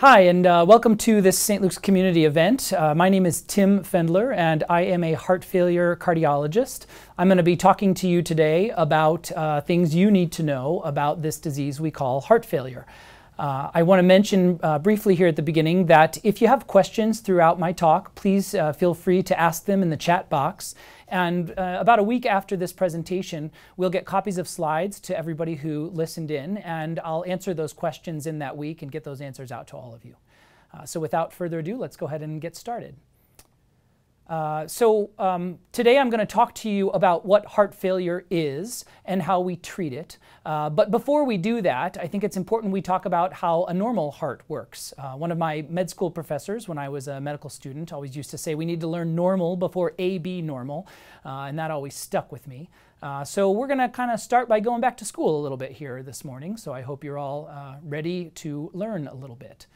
Hi, and uh, welcome to this St. Luke's community event. Uh, my name is Tim Fendler, and I am a heart failure cardiologist. I'm going to be talking to you today about uh, things you need to know about this disease we call heart failure. Uh, I want to mention uh, briefly here at the beginning that if you have questions throughout my talk, please uh, feel free to ask them in the chat box. And uh, about a week after this presentation, we'll get copies of slides to everybody who listened in, and I'll answer those questions in that week and get those answers out to all of you. Uh, so without further ado, let's go ahead and get started. Uh, so um, today I'm going to talk to you about what heart failure is and how we treat it. Uh, but before we do that, I think it's important we talk about how a normal heart works. Uh, one of my med school professors, when I was a medical student, always used to say we need to learn normal before AB normal, uh, and that always stuck with me. Uh, so we're going to kind of start by going back to school a little bit here this morning. So I hope you're all ready to learn a little bit.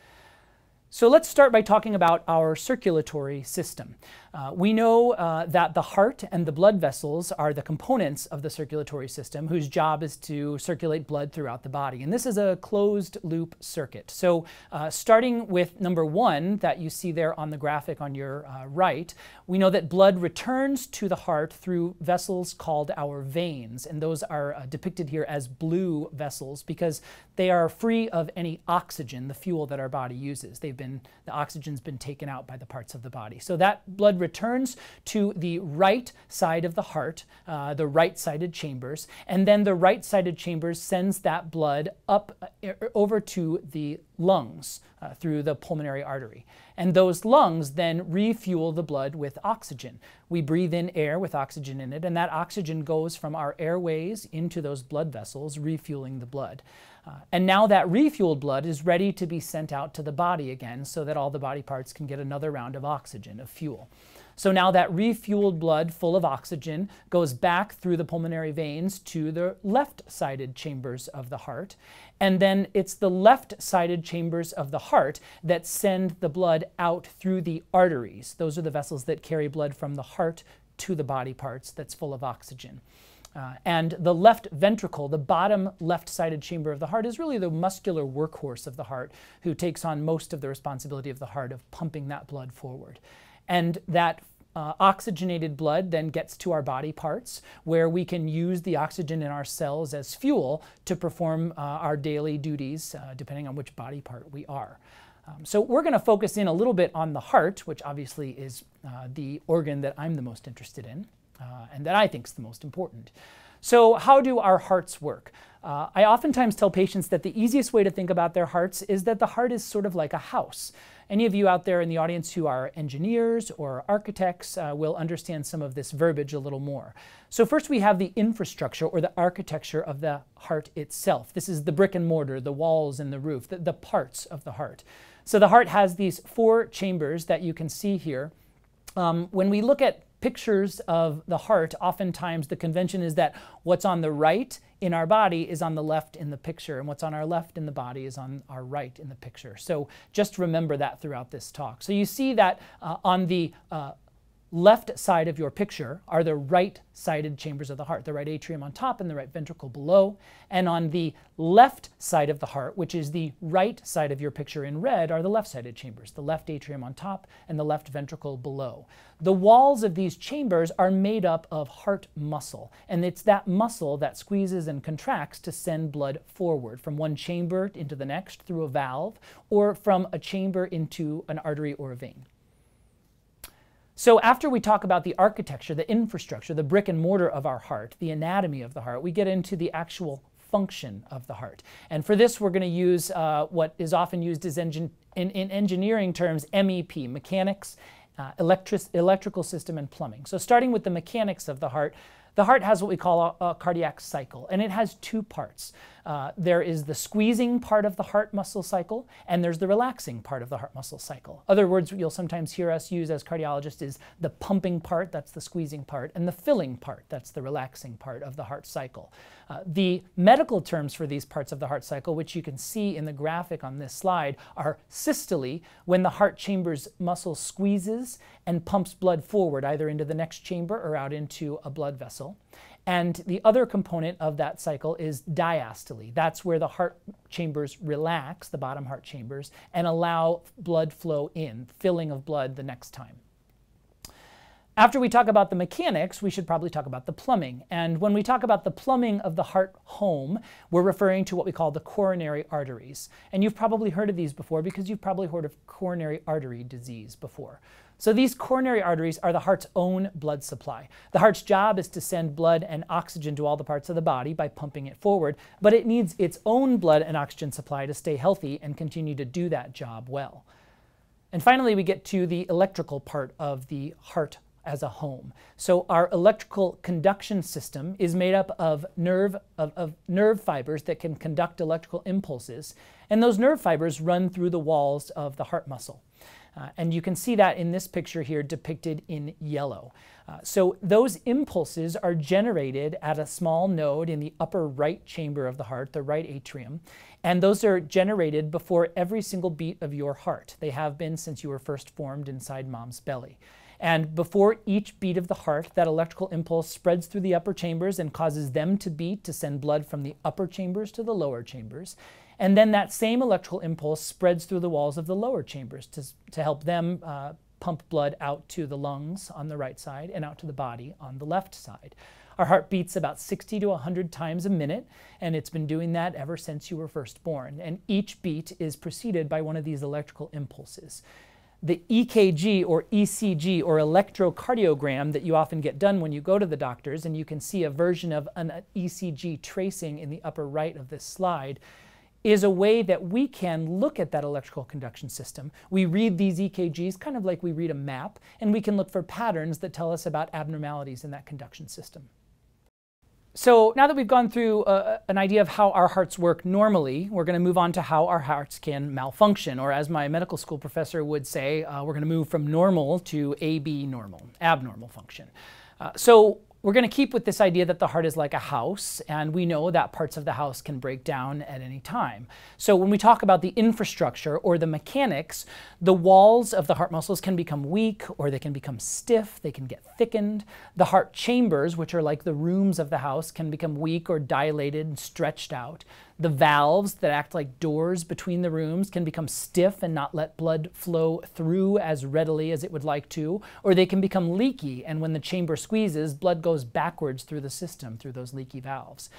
So let's start by talking about our circulatory system. Uh, we know uh, that the heart and the blood vessels are the components of the circulatory system whose job is to circulate blood throughout the body. And this is a closed loop circuit. So uh, starting with number one that you see there on the graphic on your uh, right, we know that blood returns to the heart through vessels called our veins. And those are uh, depicted here as blue vessels because they are free of any oxygen, the fuel that our body uses. They've been, the oxygen's been taken out by the parts of the body. So that blood returns to the right side of the heart, uh, the right-sided chambers, and then the right-sided chambers sends that blood up uh, over to the lungs uh, through the pulmonary artery. And those lungs then refuel the blood with oxygen. We breathe in air with oxygen in it, and that oxygen goes from our airways into those blood vessels, refueling the blood. Uh, and now that refueled blood is ready to be sent out to the body again so that all the body parts can get another round of oxygen, of fuel. So now that refueled blood full of oxygen goes back through the pulmonary veins to the left-sided chambers of the heart. And then it's the left-sided chambers of the heart that send the blood out through the arteries. Those are the vessels that carry blood from the heart to the body parts that's full of oxygen. Uh, and the left ventricle, the bottom left-sided chamber of the heart, is really the muscular workhorse of the heart who takes on most of the responsibility of the heart of pumping that blood forward. And that uh, oxygenated blood then gets to our body parts where we can use the oxygen in our cells as fuel to perform uh, our daily duties uh, depending on which body part we are. Um, so we're going to focus in a little bit on the heart, which obviously is uh, the organ that I'm the most interested in uh, and that I think is the most important. So how do our hearts work? Uh, I oftentimes tell patients that the easiest way to think about their hearts is that the heart is sort of like a house. Any of you out there in the audience who are engineers or architects uh, will understand some of this verbiage a little more. So first we have the infrastructure or the architecture of the heart itself. This is the brick and mortar, the walls and the roof, the, the parts of the heart. So the heart has these four chambers that you can see here. Um, when we look at pictures of the heart, oftentimes the convention is that what's on the right in our body is on the left in the picture, and what's on our left in the body is on our right in the picture. So just remember that throughout this talk. So you see that uh, on the uh, left side of your picture are the right-sided chambers of the heart, the right atrium on top and the right ventricle below. And on the left side of the heart, which is the right side of your picture in red, are the left-sided chambers, the left atrium on top and the left ventricle below. The walls of these chambers are made up of heart muscle, and it's that muscle that squeezes and contracts to send blood forward from one chamber into the next through a valve or from a chamber into an artery or a vein. So after we talk about the architecture, the infrastructure, the brick and mortar of our heart, the anatomy of the heart, we get into the actual function of the heart. And for this, we're going to use uh, what is often used as engin in, in, engineering terms, MEP, mechanics, uh, electric electrical system, and plumbing. So starting with the mechanics of the heart, the heart has what we call a, a cardiac cycle, and it has two parts. Uh, there is the squeezing part of the heart muscle cycle, and there's the relaxing part of the heart muscle cycle. Other words you'll sometimes hear us use as cardiologists is the pumping part, that's the squeezing part, and the filling part, that's the relaxing part of the heart cycle. Uh, the medical terms for these parts of the heart cycle, which you can see in the graphic on this slide, are systole, when the heart chamber's muscle squeezes and pumps blood forward, either into the next chamber or out into a blood vessel And the other component of that cycle is diastole. That's where the heart chambers relax, the bottom heart chambers, and allow blood flow in, filling of blood the next time. After we talk about the mechanics, we should probably talk about the plumbing. And when we talk about the plumbing of the heart home, we're referring to what we call the coronary arteries. And you've probably heard of these before because you've probably heard of coronary artery disease before. So these coronary arteries are the heart's own blood supply. The heart's job is to send blood and oxygen to all the parts of the body by pumping it forward, but it needs its own blood and oxygen supply to stay healthy and continue to do that job well. And finally, we get to the electrical part of the heart as a home. So our electrical conduction system is made up of nerve, of, of, nerve fibers that can conduct electrical impulses, and those nerve fibers run through the walls of the heart muscle. Uh, and you can see that in this picture here depicted in yellow. Uh, so those impulses are generated at a small node in the upper right chamber of the heart, the right atrium, and those are generated before every single beat of your heart. They have been since you were first formed inside mom's belly. And before each beat of the heart, that electrical impulse spreads through the upper chambers and causes them to beat to send blood from the upper chambers to the lower chambers. And then that same electrical impulse spreads through the walls of the lower chambers to, to help them uh, pump blood out to the lungs on the right side and out to the body on the left side. Our heart beats about 60 to 100 times a minute, and it's been doing that ever since you were first born. And each beat is preceded by one of these electrical impulses the EKG or ECG or electrocardiogram that you often get done when you go to the doctors, and you can see a version of an ECG tracing in the upper right of this slide, is a way that we can look at that electrical conduction system. We read these EKGs kind of like we read a map, and we can look for patterns that tell us about abnormalities in that conduction system. So now that we've gone through uh, an idea of how our hearts work normally, we're going to move on to how our hearts can malfunction, or as my medical school professor would say, uh, we're going to move from normal to AB normal, abnormal function. Uh, so we're going to keep with this idea that the heart is like a house, and we know that parts of the house can break down at any time. So when we talk about the infrastructure or the mechanics, the walls of the heart muscles can become weak or they can become stiff, they can get thickened. The heart chambers, which are like the rooms of the house, can become weak or dilated and stretched out. The valves that act like doors between the rooms can become stiff and not let blood flow through as readily as it would like to, or they can become leaky, and when the chamber squeezes, blood goes backwards through the system through those leaky valves.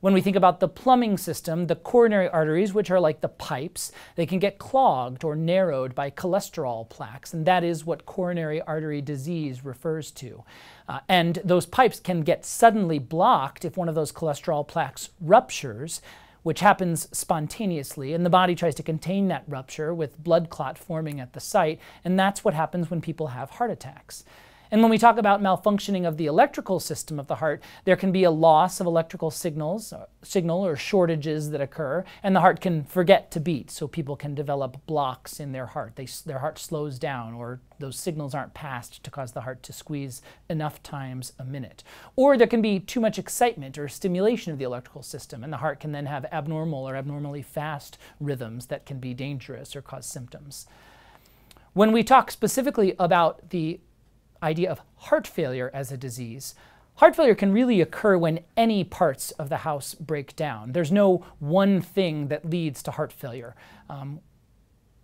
When we think about the plumbing system, the coronary arteries, which are like the pipes, they can get clogged or narrowed by cholesterol plaques, and that is what coronary artery disease refers to. Uh, and those pipes can get suddenly blocked if one of those cholesterol plaques ruptures, which happens spontaneously, and the body tries to contain that rupture with blood clot forming at the site, and that's what happens when people have heart attacks. And when we talk about malfunctioning of the electrical system of the heart, there can be a loss of electrical signals, uh, signal or shortages that occur, and the heart can forget to beat. So people can develop blocks in their heart. They, their heart slows down, or those signals aren't passed to cause the heart to squeeze enough times a minute. Or there can be too much excitement or stimulation of the electrical system, and the heart can then have abnormal or abnormally fast rhythms that can be dangerous or cause symptoms. When we talk specifically about the idea of heart failure as a disease. Heart failure can really occur when any parts of the house break down. There's no one thing that leads to heart failure. Um,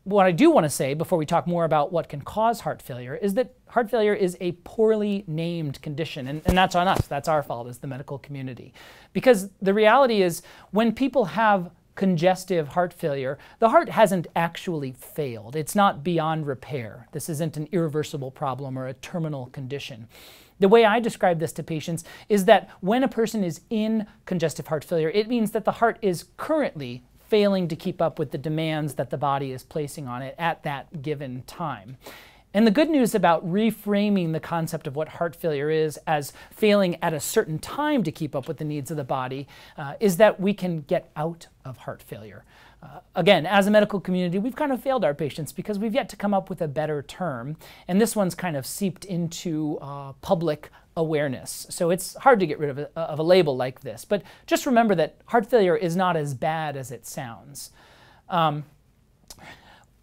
what I do want to say before we talk more about what can cause heart failure is that heart failure is a poorly named condition, and, and that's on us. That's our fault as the medical community. Because the reality is, when people have congestive heart failure, the heart hasn't actually failed. It's not beyond repair. This isn't an irreversible problem or a terminal condition. The way I describe this to patients is that when a person is in congestive heart failure, it means that the heart is currently failing to keep up with the demands that the body is placing on it at that given time. And the good news about reframing the concept of what heart failure is as failing at a certain time to keep up with the needs of the body uh, is that we can get out of heart failure. Uh, again, as a medical community, we've kind of failed our patients because we've yet to come up with a better term. And this one's kind of seeped into uh, public awareness. So it's hard to get rid of a, of a label like this. But just remember that heart failure is not as bad as it sounds. Um,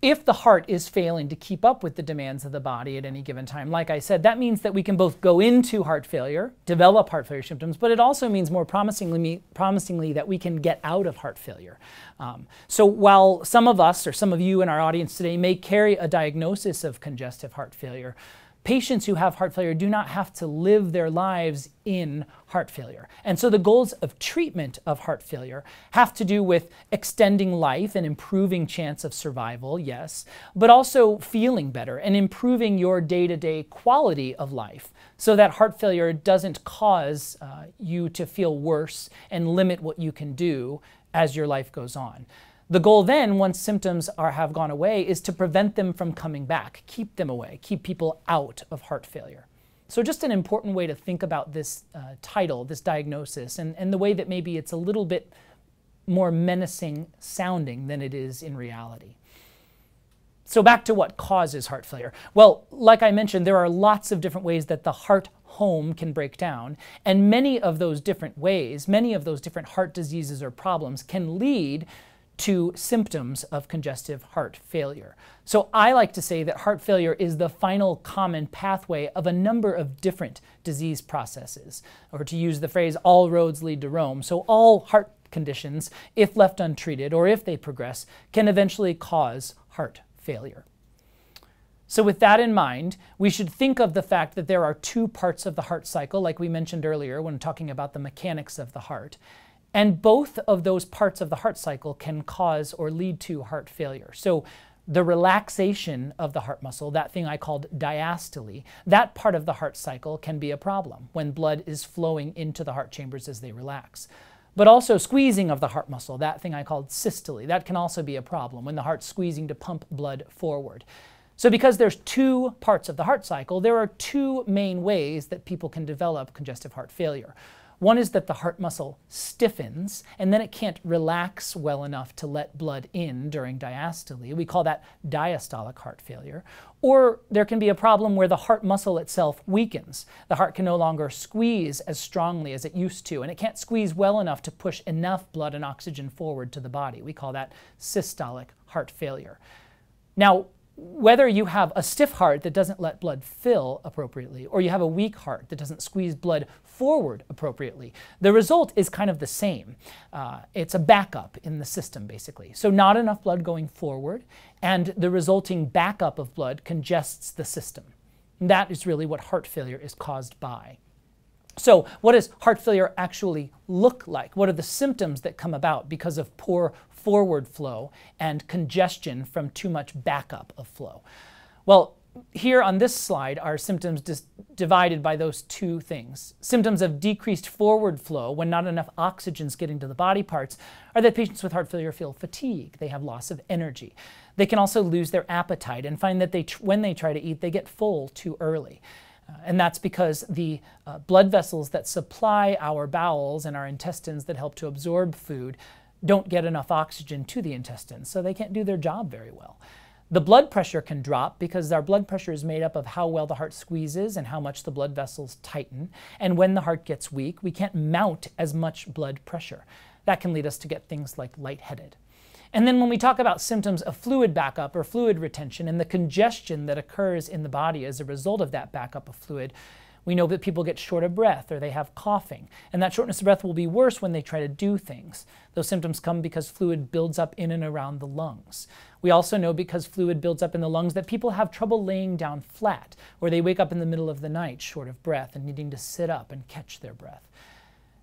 if the heart is failing to keep up with the demands of the body at any given time, like I said, that means that we can both go into heart failure, develop heart failure symptoms, but it also means more promisingly, promisingly that we can get out of heart failure. Um, so while some of us or some of you in our audience today may carry a diagnosis of congestive heart failure, patients who have heart failure do not have to live their lives in heart failure. And so the goals of treatment of heart failure have to do with extending life and improving chance of survival, yes, but also feeling better and improving your day-to-day quality of life so that heart failure doesn't cause uh, you to feel worse and limit what you can do as your life goes on. The goal then, once symptoms are, have gone away, is to prevent them from coming back, keep them away, keep people out of heart failure. So just an important way to think about this uh, title, this diagnosis, and, and the way that maybe it's a little bit more menacing sounding than it is in reality. So back to what causes heart failure. Well, like I mentioned, there are lots of different ways that the heart home can break down, and many of those different ways, many of those different heart diseases or problems can lead to symptoms of congestive heart failure. So I like to say that heart failure is the final common pathway of a number of different disease processes, or to use the phrase, all roads lead to Rome. So all heart conditions, if left untreated or if they progress, can eventually cause heart failure. So with that in mind, we should think of the fact that there are two parts of the heart cycle, like we mentioned earlier when talking about the mechanics of the heart. And both of those parts of the heart cycle can cause or lead to heart failure. So the relaxation of the heart muscle, that thing I called diastole, that part of the heart cycle can be a problem when blood is flowing into the heart chambers as they relax. But also squeezing of the heart muscle, that thing I called systole, that can also be a problem when the heart's squeezing to pump blood forward. So because there's two parts of the heart cycle, there are two main ways that people can develop congestive heart failure. One is that the heart muscle stiffens and then it can't relax well enough to let blood in during diastole. We call that diastolic heart failure. Or there can be a problem where the heart muscle itself weakens. The heart can no longer squeeze as strongly as it used to, and it can't squeeze well enough to push enough blood and oxygen forward to the body. We call that systolic heart failure. Now, whether you have a stiff heart that doesn't let blood fill appropriately, or you have a weak heart that doesn't squeeze blood forward appropriately, the result is kind of the same. Uh, it's a backup in the system, basically. So, not enough blood going forward, and the resulting backup of blood congests the system. And that is really what heart failure is caused by. So, what does heart failure actually look like? What are the symptoms that come about because of poor forward flow and congestion from too much backup of flow? Well, here on this slide are symptoms divided by those two things. Symptoms of decreased forward flow when not enough oxygen is getting to the body parts are that patients with heart failure feel fatigue. They have loss of energy. They can also lose their appetite and find that they when they try to eat, they get full too early. Uh, and that's because the uh, blood vessels that supply our bowels and our intestines that help to absorb food don't get enough oxygen to the intestines, so they can't do their job very well. The blood pressure can drop because our blood pressure is made up of how well the heart squeezes and how much the blood vessels tighten. And when the heart gets weak, we can't mount as much blood pressure. That can lead us to get things like lightheaded. And then when we talk about symptoms of fluid backup or fluid retention and the congestion that occurs in the body as a result of that backup of fluid, we know that people get short of breath or they have coughing. And that shortness of breath will be worse when they try to do things. Those symptoms come because fluid builds up in and around the lungs. We also know because fluid builds up in the lungs that people have trouble laying down flat, or they wake up in the middle of the night short of breath and needing to sit up and catch their breath.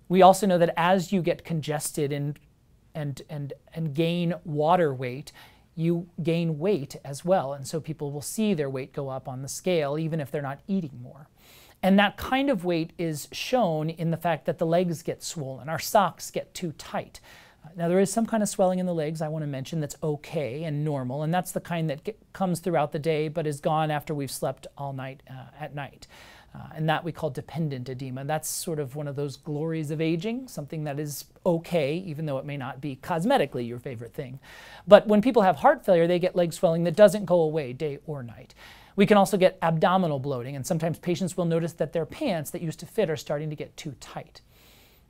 We also know that as you get congested and, and, and, and gain water weight, you gain weight as well. And so people will see their weight go up on the scale even if they're not eating more. And that kind of weight is shown in the fact that the legs get swollen, our socks get too tight. Now, there is some kind of swelling in the legs I want to mention that's okay and normal, and that's the kind that get, comes throughout the day but is gone after we've slept all night uh, at night. Uh, and that we call dependent edema. That's sort of one of those glories of aging, something that is okay, even though it may not be cosmetically your favorite thing. But when people have heart failure, they get leg swelling that doesn't go away day or night. We can also get abdominal bloating, and sometimes patients will notice that their pants that used to fit are starting to get too tight.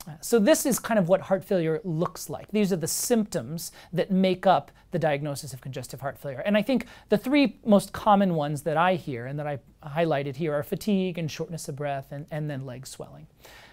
Uh, so this is kind of what heart failure looks like. These are the symptoms that make up the diagnosis of congestive heart failure. And I think the three most common ones that I hear and that I highlighted here are fatigue and shortness of breath and, and then leg swelling.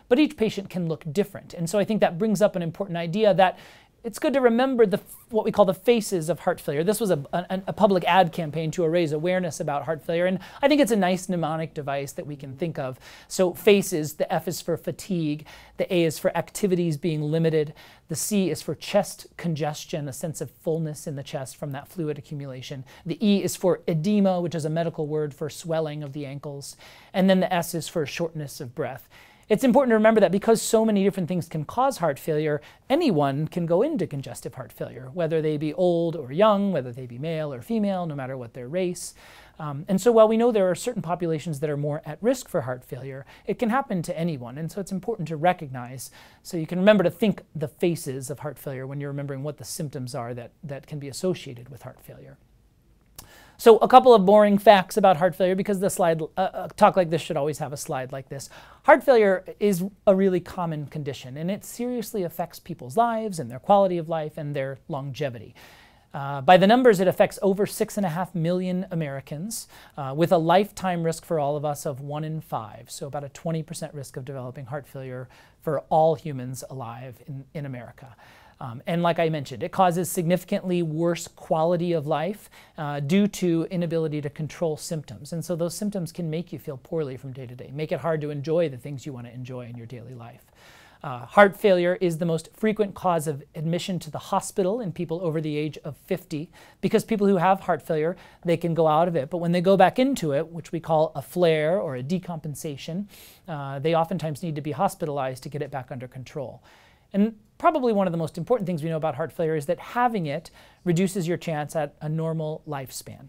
But each patient can look different. And so I think that brings up an important idea that it's good to remember the, what we call the faces of heart failure. This was a, a, a, public ad campaign to raise awareness about heart failure, and I think it's a nice mnemonic device that we can think of. So, faces, the F is for fatigue, the A is for activities being limited, the C is for chest congestion, a sense of fullness in the chest from that fluid accumulation. The E is for edema, which is a medical word for swelling of the ankles, and then the S is for shortness of breath. It's important to remember that because so many different things can cause heart failure, anyone can go into congestive heart failure, whether they be old or young, whether they be male or female, no matter what their race. Um, and so while we know there are certain populations that are more at risk for heart failure, it can happen to anyone. And so it's important to recognize, so you can remember to think the faces of heart failure when you're remembering what the symptoms are that, that can be associated with heart failure. So a couple of boring facts about heart failure because the slide, uh, talk like this should always have a slide like this. Heart failure is a really common condition and it seriously affects people's lives and their quality of life and their longevity. Uh, by the numbers, it affects over six and a half million Americans uh, with a lifetime risk for all of us of one in five. So about a 20% risk of developing heart failure for all humans alive in, in America. Um, and like I mentioned, it causes significantly worse quality of life uh, due to inability to control symptoms. And so those symptoms can make you feel poorly from day to day, make it hard to enjoy the things you want to enjoy in your daily life. Uh, heart failure is the most frequent cause of admission to the hospital in people over the age of 50 because people who have heart failure, they can go out of it. But when they go back into it, which we call a flare or a decompensation, uh, they oftentimes need to be hospitalized to get it back under control. And probably one of the most important things we know about heart failure is that having it reduces your chance at a normal lifespan.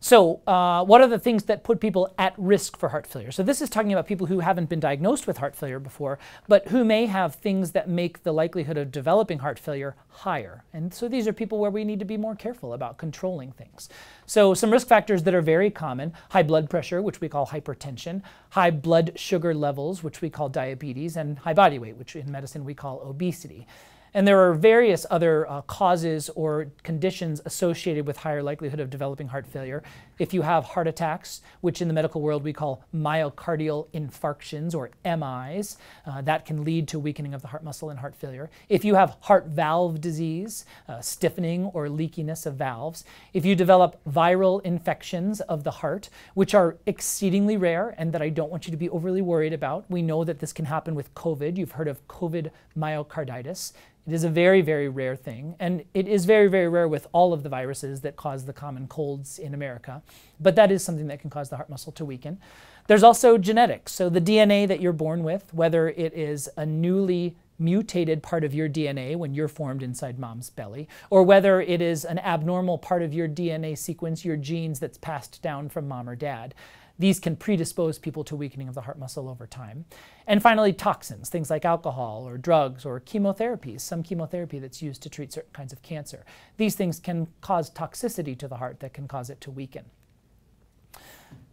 So, uh, what are the things that put people at risk for heart failure? So, this is talking about people who haven't been diagnosed with heart failure before, but who may have things that make the likelihood of developing heart failure higher. And so, these are people where we need to be more careful about controlling things. So, some risk factors that are very common high blood pressure, which we call hypertension, high blood sugar levels, which we call diabetes, and high body weight, which in medicine we call obesity. And there are various other uh, causes or conditions associated with higher likelihood of developing heart failure. If you have heart attacks, which in the medical world we call myocardial infarctions or MIs, uh, that can lead to weakening of the heart muscle and heart failure. If you have heart valve disease, uh, stiffening or leakiness of valves. If you develop viral infections of the heart, which are exceedingly rare and that I don't want you to be overly worried about. We know that this can happen with COVID. You've heard of COVID myocarditis. It is a very, very rare thing, and it is very, very rare with all of the viruses that cause the common colds in America, but that is something that can cause the heart muscle to weaken. There's also genetics, so the DNA that you're born with, whether it is a newly mutated part of your DNA when you're formed inside mom's belly, or whether it is an abnormal part of your DNA sequence, your genes that's passed down from mom or dad. These can predispose people to weakening of the heart muscle over time. And finally, toxins, things like alcohol or drugs or chemotherapies, some chemotherapy that's used to treat certain kinds of cancer. These things can cause toxicity to the heart that can cause it to weaken.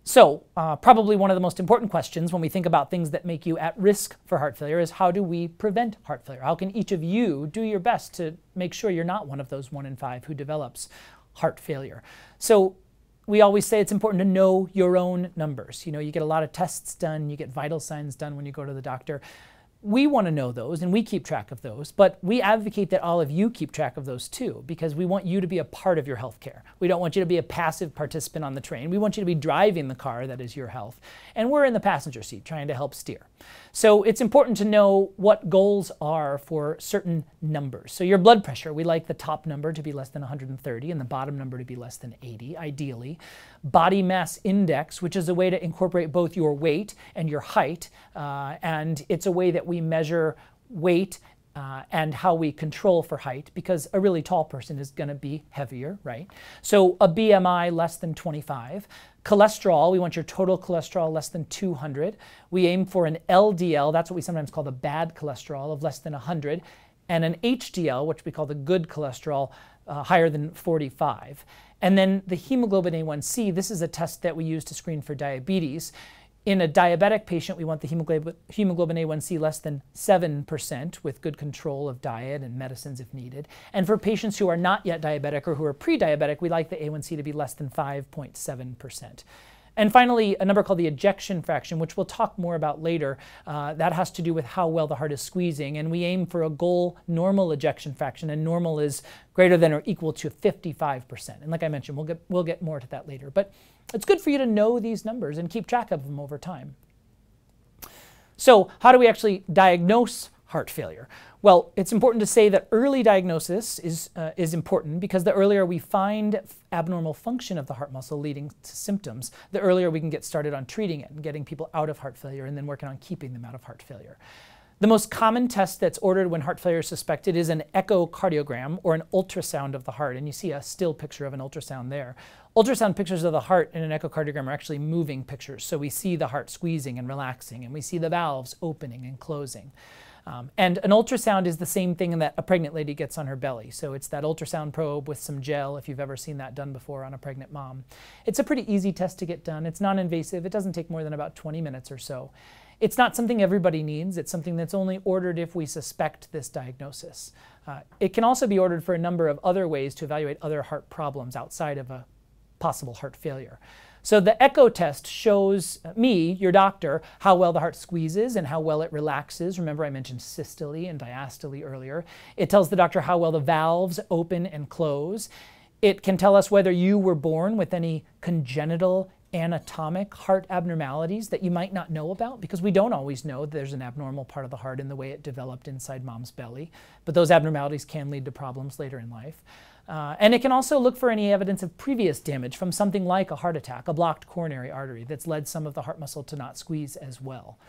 So, uh, probably one of the most important questions when we think about things that make you at risk for heart failure is how do we prevent heart failure? How can each of you do your best to make sure you're not one of those one in five who develops heart failure? So, we always say it's important to know your own numbers. You know, you get a lot of tests done, you get vital signs done when you go to the doctor we want to know those and we keep track of those, but we advocate that all of you keep track of those too because we want you to be a part of your health care. We don't want you to be a passive participant on the train. We want you to be driving the car that is your health. And we're in the passenger seat trying to help steer. So it's important to know what goals are for certain numbers. So your blood pressure, we like the top number to be less than 130 and the bottom number to be less than 80, ideally. Body mass index, which is a way to incorporate both your weight and your height, uh, and it's a way that we we measure weight uh, and how we control for height because a really tall person is going to be heavier, right? So a BMI less than 25. Cholesterol, we want your total cholesterol less than 200. We aim for an LDL, that's what we sometimes call the bad cholesterol, of less than 100. And an HDL, which we call the good cholesterol, uh, higher than 45. And then the hemoglobin A1C, this is a test that we use to screen for diabetes In a diabetic patient, we want the hemoglobin, hemoglobin A1C less than 7% with good control of diet and medicines if needed. And for patients who are not yet diabetic or who are pre diabetic, we like the A1C to be less than 5.7%. And finally, a number called the ejection fraction, which we'll talk more about later. Uh, that has to do with how well the heart is squeezing. And we aim for a goal normal ejection fraction, and normal is greater than or equal to 55%. And like I mentioned, we'll get, we'll get more to that later. But it's good for you to know these numbers and keep track of them over time. So, how do we actually diagnose heart failure? Well, it's important to say that early diagnosis is, uh, is important because the earlier we find abnormal function of the heart muscle leading to symptoms, the earlier we can get started on treating it and getting people out of heart failure and then working on keeping them out of heart failure. The most common test that's ordered when heart failure is suspected is an echocardiogram or an ultrasound of the heart. And you see a still picture of an ultrasound there. Ultrasound pictures of the heart in an echocardiogram are actually moving pictures. So we see the heart squeezing and relaxing, and we see the valves opening and closing. Um, and an ultrasound is the same thing that a pregnant lady gets on her belly. So it's that ultrasound probe with some gel, if you've ever seen that done before on a pregnant mom. It's a pretty easy test to get done. It's non invasive, it doesn't take more than about 20 minutes or so. It's not something everybody needs. It's something that's only ordered if we suspect this diagnosis. Uh, it can also be ordered for a number of other ways to evaluate other heart problems outside of a possible heart failure. So the echo test shows me, your doctor, how well the heart squeezes and how well it relaxes. Remember I mentioned systole and diastole earlier. It tells the doctor how well the valves open and close. It can tell us whether you were born with any congenital anatomic heart abnormalities that you might not know about because we don't always know there's an abnormal part of the heart in the way it developed inside mom's belly. But those abnormalities can lead to problems later in life. Uh, and it can also look for any evidence of previous damage from something like a heart attack, a blocked coronary artery that's led some of the heart muscle to not squeeze as well.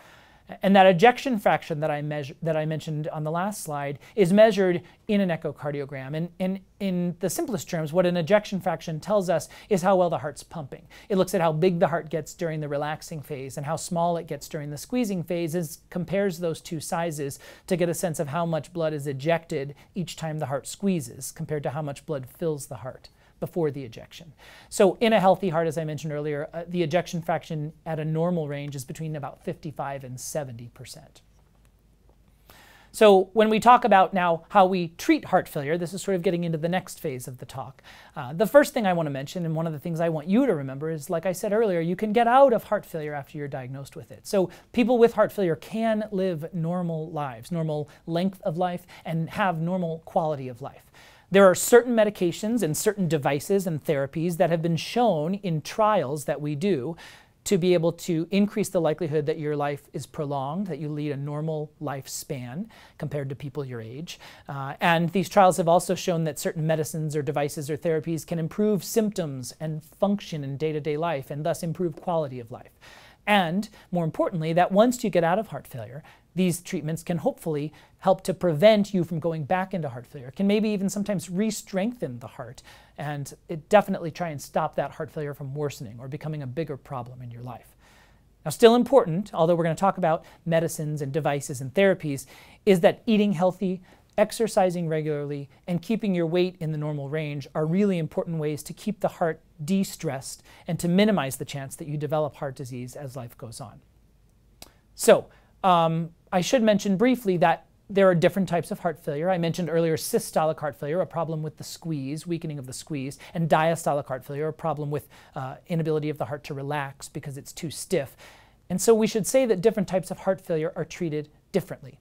And that ejection fraction that I, measure, that I mentioned on the last slide is measured in an echocardiogram. And, in the simplest terms, what an ejection fraction tells us is how well the heart's pumping. It looks at how big the heart gets during the relaxing phase and how small it gets during the squeezing phase, and compares those two sizes to get a sense of how much blood is ejected each time the heart squeezes compared to how much blood fills the heart before the ejection. So in a healthy heart, as I mentioned earlier, uh, the ejection fraction at a normal range is between about 55 and 70 percent. So when we talk about now how we treat heart failure, this is sort of getting into the next phase of the talk. Uh, the first thing I want to mention, and one of the things I want you to remember, is like I said earlier, you can get out of heart failure after you're diagnosed with it. So people with heart failure can live normal lives, normal length of life, and have normal quality of life. There are certain medications and certain devices and therapies that have been shown in trials that we do to be able to increase the likelihood that your life is prolonged, that you lead a normal lifespan compared to people your age. Uh, and these trials have also shown that certain medicines or devices or therapies can improve symptoms and function in day to day life and thus improve quality of life. And more importantly, that once you get out of heart failure, these treatments can hopefully help to prevent you from going back into heart failure, can maybe even sometimes re-strengthen the heart, and it definitely try and stop that heart failure from worsening or becoming a bigger problem in your life. Now, still important, although we're going to talk about medicines and devices and therapies, is that eating healthy, exercising regularly, and keeping your weight in the normal range are really important ways to keep the heart de-stressed and to minimize the chance that you develop heart disease as life goes on. So, um, I should mention briefly that there are different types of heart failure. I mentioned earlier systolic heart failure, a problem with the squeeze, weakening of the squeeze, and diastolic heart failure, a problem with uh, inability of the heart to relax because it's too stiff. And so we should say that different types of heart failure are treated differently.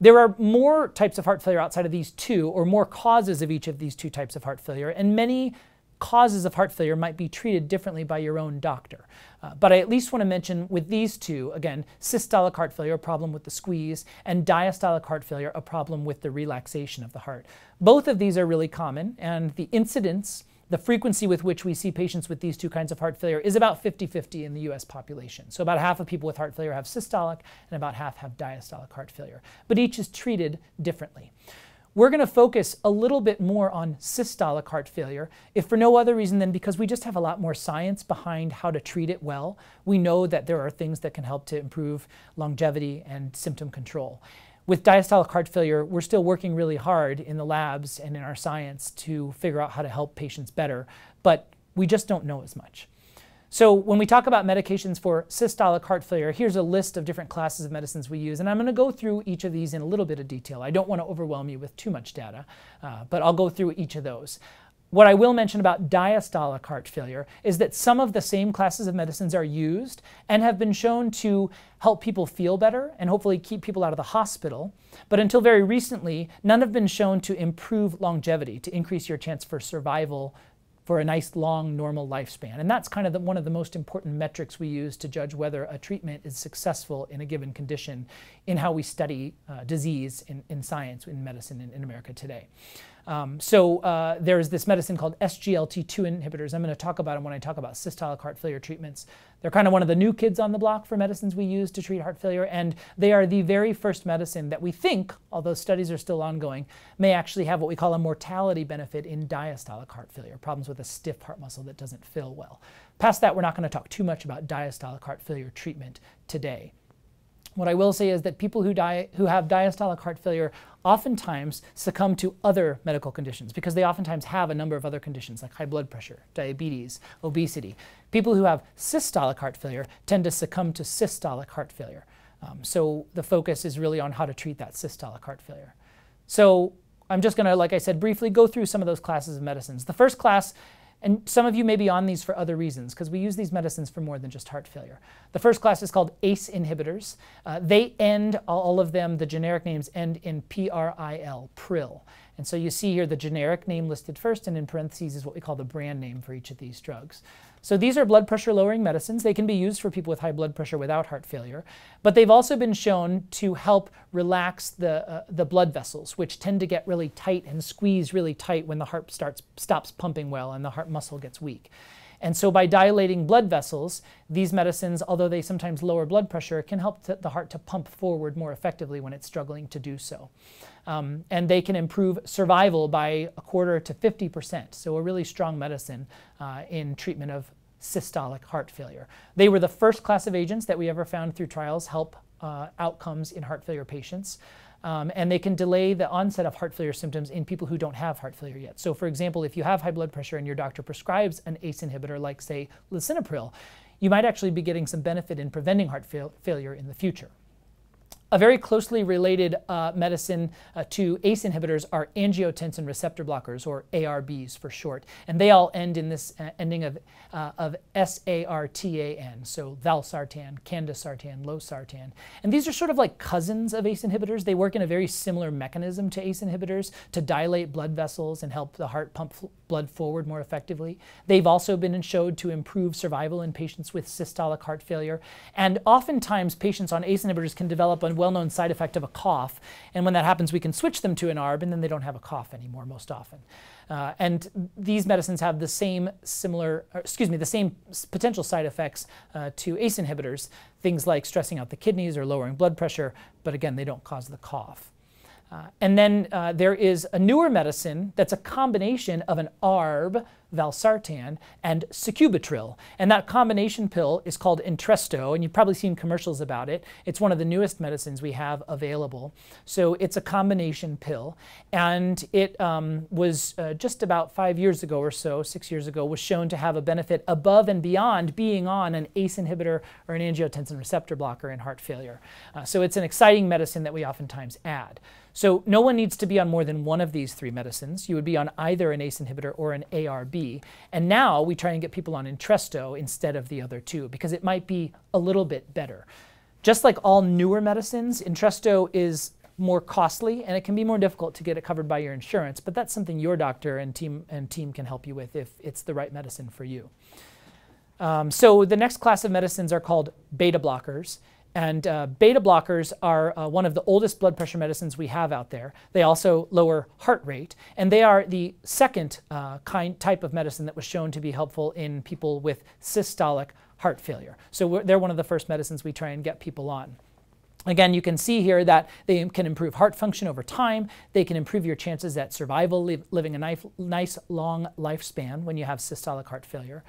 There are more types of heart failure outside of these two, or more causes of each of these two types of heart failure, and many causes of heart failure might be treated differently by your own doctor. Uh, but I at least want to mention with these two, again, systolic heart failure, a problem with the squeeze, and diastolic heart failure, a problem with the relaxation of the heart. Both of these are really common, and the incidence, the frequency with which we see patients with these two kinds of heart failure is about 50-50 in the US population. So about half of people with heart failure have systolic, and about half have diastolic heart failure. But each is treated differently. We're going to focus a little bit more on systolic heart failure, if for no other reason than because we just have a lot more science behind how to treat it well. We know that there are things that can help to improve longevity and symptom control. With diastolic heart failure, we're still working really hard in the labs and in our science to figure out how to help patients better, but we just don't know as much. So when we talk about medications for systolic heart failure, here's a list of different classes of medicines we use, and I'm going to go through each of these in a little bit of detail. I don't want to overwhelm you with too much data, uh, but I'll go through each of those. What I will mention about diastolic heart failure is that some of the same classes of medicines are used and have been shown to help people feel better and hopefully keep people out of the hospital. But until very recently, none have been shown to improve longevity, to increase your chance for survival for a nice long normal lifespan. And that's kind of the, one of the most important metrics we use to judge whether a treatment is successful in a given condition in how we study uh, disease in, in science, in medicine in, in America today. Um, so uh, there's this medicine called SGLT2 inhibitors. I'm going to talk about them when I talk about systolic heart failure treatments. They're kind of one of the new kids on the block for medicines we use to treat heart failure, and they are the very first medicine that we think, although studies are still ongoing, may actually have what we call a mortality benefit in diastolic heart failure, problems with a stiff heart muscle that doesn't fill well. Past that, we're not going to talk too much about diastolic heart failure treatment today. What I will say is that people who, die, who have diastolic heart failure oftentimes succumb to other medical conditions because they oftentimes have a number of other conditions like high blood pressure, diabetes, obesity. People who have systolic heart failure tend to succumb to systolic heart failure. Um, so the focus is really on how to treat that systolic heart failure. So I'm just going to, like I said, briefly go through some of those classes of medicines. The first class and some of you may be on these for other reasons because we use these medicines for more than just heart failure. The first class is called ACE inhibitors. Uh, they end, all of them, the generic names end in PRIL, PRIL. And so you see here the generic name listed first, and in parentheses is what we call the brand name for each of these drugs. So these are blood pressure lowering medicines. They can be used for people with high blood pressure without heart failure, but they've also been shown to help relax the, uh, the blood vessels, which tend to get really tight and squeeze really tight when the heart starts, stops pumping well and the heart muscle gets weak. And so by dilating blood vessels, these medicines, although they sometimes lower blood pressure, can help the heart to pump forward more effectively when it's struggling to do so. Um, and they can improve survival by a quarter to 50%. So a really strong medicine uh, in treatment of systolic heart failure. They were the first class of agents that we ever found through trials help uh, outcomes in heart failure patients. Um, and they can delay the onset of heart failure symptoms in people who don't have heart failure yet. So, for example, if you have high blood pressure and your doctor prescribes an ACE inhibitor, like, say, lisinopril, you might actually be getting some benefit in preventing heart fail failure in the future. A very closely related uh, medicine uh, to ACE inhibitors are angiotensin receptor blockers, or ARBs for short. And they all end in this uh, ending of, uh, of S-A-R-T-A-N, so valsartan, candesartan, losartan. And these are sort of like cousins of ACE inhibitors. They work in a very similar mechanism to ACE inhibitors to dilate blood vessels and help the heart pump blood forward more effectively. They've also been showed to improve survival in patients with systolic heart failure. And oftentimes patients on ACE inhibitors can develop well-known side effect of a cough. And when that happens, we can switch them to an ARB, and then they don't have a cough anymore most often. Uh, and these medicines have the same similar, excuse me, the same potential side effects uh, to ACE inhibitors, things like stressing out the kidneys or lowering blood pressure, but again, they don't cause the cough. Uh, and then uh, there is a newer medicine that's a combination of an ARB, valsartan, and sacubitril. And that combination pill is called Entresto, and you've probably seen commercials about it. It's one of the newest medicines we have available. So it's a combination pill. And it um, was uh, just about five years ago or so, six years ago, was shown to have a benefit above and beyond being on an ACE inhibitor or an angiotensin receptor blocker in heart failure. Uh, so it's an exciting medicine that we oftentimes add. So no one needs to be on more than one of these three medicines. You would be on either an ACE inhibitor or an ARB. And now we try and get people on Entresto instead of the other two because it might be a little bit better. Just like all newer medicines, Entresto is more costly and it can be more difficult to get it covered by your insurance, but that's something your doctor and team and team can help you with if it's the right medicine for you. Um, so the next class of medicines are called beta blockers. And uh, beta blockers are uh, one of the oldest blood pressure medicines we have out there. They also lower heart rate, and they are the second uh, kind type of medicine that was shown to be helpful in people with systolic heart failure. So they're one of the first medicines we try and get people on. Again, you can see here that they can improve heart function over time. They can improve your chances at survival, li living a nice, nice long lifespan when you have systolic heart failure.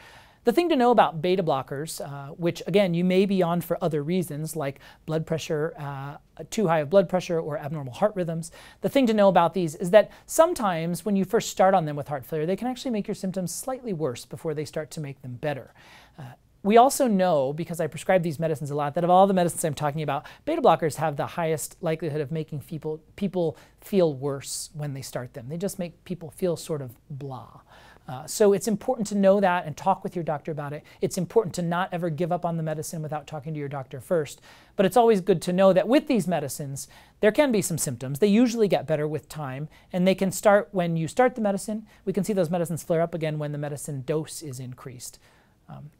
The thing to know about beta blockers, uh, which again you may be on for other reasons like blood pressure, uh, too high of blood pressure or abnormal heart rhythms, the thing to know about these is that sometimes when you first start on them with heart failure, they can actually make your symptoms slightly worse before they start to make them better. Uh, we also know, because I prescribe these medicines a lot, that of all the medicines I'm talking about, beta blockers have the highest likelihood of making people, people feel worse when they start them. They just make people feel sort of blah. Uh, so it's important to know that and talk with your doctor about it. It's important to not ever give up on the medicine without talking to your doctor first. But it's always good to know that with these medicines, there can be some symptoms. They usually get better with time, and they can start when you start the medicine. We can see those medicines flare up again when the medicine dose is increased. Um,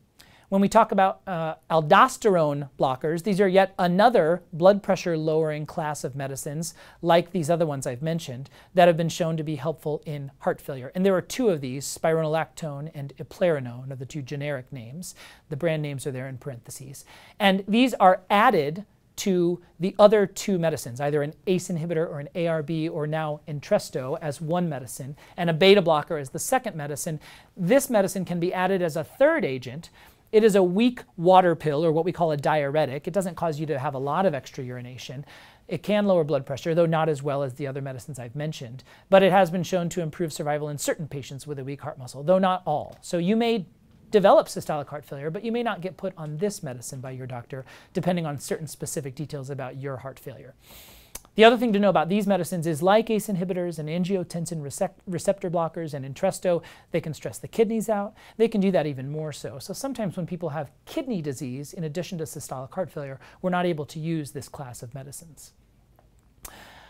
when we talk about uh, aldosterone blockers, these are yet another blood pressure lowering class of medicines, like these other ones I've mentioned, that have been shown to be helpful in heart failure. And there are two of these, spironolactone and eplerenone are the two generic names. The brand names are there in parentheses. And these are added to the other two medicines, either an ACE inhibitor or an ARB or now Entresto as one medicine, and a beta blocker as the second medicine. This medicine can be added as a third agent it is a weak water pill, or what we call a diuretic. It doesn't cause you to have a lot of extra urination. It can lower blood pressure, though not as well as the other medicines I've mentioned. But it has been shown to improve survival in certain patients with a weak heart muscle, though not all. So you may develop systolic heart failure, but you may not get put on this medicine by your doctor, depending on certain specific details about your heart failure. The other thing to know about these medicines is like ACE inhibitors and angiotensin receptor blockers and Entresto, they can stress the kidneys out. They can do that even more so. So sometimes when people have kidney disease in addition to systolic heart failure, we're not able to use this class of medicines.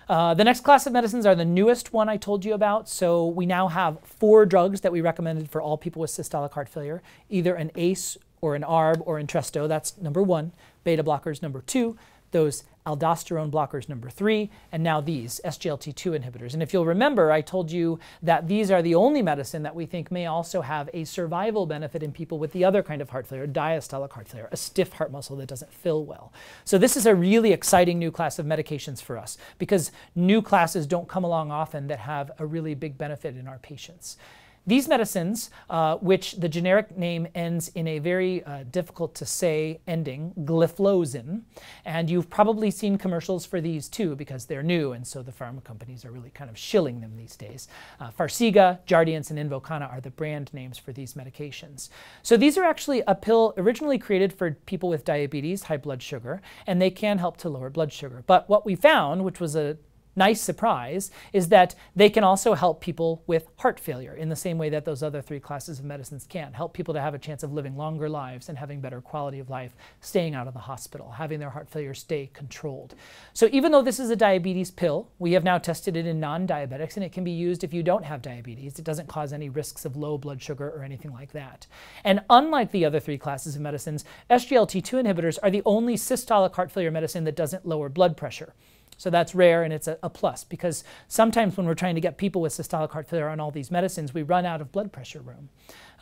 Uh, the next class of medicines are the newest one I told you about. So we now have four drugs that we recommended for all people with systolic heart failure, either an ACE or an ARB or Entresto. That's number one. Beta blockers, number two those aldosterone blockers number three, and now these SGLT2 inhibitors. And if you'll remember, I told you that these are the only medicine that we think may also have a survival benefit in people with the other kind of heart failure, diastolic heart failure, a stiff heart muscle that doesn't fill well. So this is a really exciting new class of medications for us because new classes don't come along often that have a really big benefit in our patients. These medicines, uh, which the generic name ends in a very uh, difficult to say ending, gliflozin, and you've probably seen commercials for these too because they're new, and so the pharma companies are really kind of shilling them these days. Uh, Jardiance, and Invokana are the brand names for these medications. So these are actually a pill originally created for people with diabetes, high blood sugar, and they can help to lower blood sugar. But what we found, which was a nice surprise is that they can also help people with heart failure in the same way that those other three classes of medicines can. Help people to have a chance of living longer lives and having better quality of life, staying out of the hospital, having their heart failure stay controlled. So even though this is a diabetes pill, we have now tested it in non-diabetics and it can be used if you don't have diabetes. It doesn't cause any risks of low blood sugar or anything like that. And unlike the other three classes of medicines, SGLT2 inhibitors are the only systolic heart failure medicine that doesn't lower blood pressure. So that's rare and it's a, a, plus because sometimes when we're trying to get people with systolic heart failure on all these medicines, we run out of blood pressure room.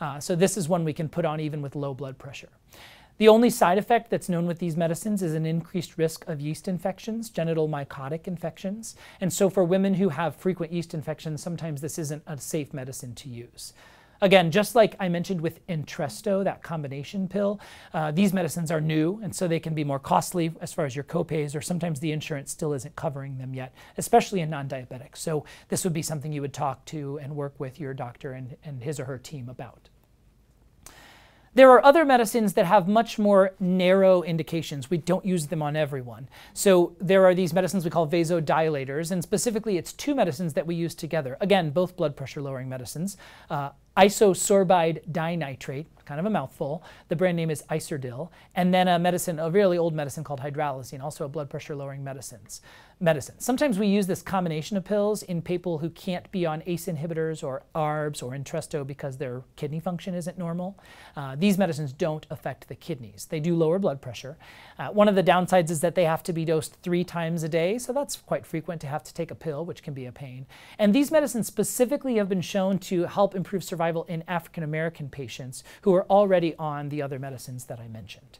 Uh, so this is one we can put on even with low blood pressure. The only side effect that's known with these medicines is an increased risk of yeast infections, genital mycotic infections. And so for women who have frequent yeast infections, sometimes this isn't a safe medicine to use. Again, just like I mentioned with Entresto, that combination pill, uh, these medicines are new and so they can be more costly as far as your copays, or sometimes the insurance still isn't covering them yet, especially in non diabetics. So this would be something you would talk to and work with your doctor and, and his or her team about. There are other medicines that have much more narrow indications. We don't use them on everyone. So there are these medicines we call vasodilators, and specifically it's two medicines that we use together. Again, both blood pressure lowering medicines. Uh, isosorbide dinitrate, kind of a mouthful. The brand name is Isordil. And then a medicine, a really old medicine called hydralazine, also a blood pressure lowering medicines medicine. Sometimes we use this combination of pills in people who can't be on ACE inhibitors or ARBs or Entresto because their kidney function isn't normal. Uh, these medicines don't affect the kidneys. They do lower blood pressure. Uh, one of the downsides is that they have to be dosed three times a day, so that's quite frequent to have to take a pill, which can be a pain. And these medicines specifically have been shown to help improve survival in African American patients who are already on the other medicines that I mentioned.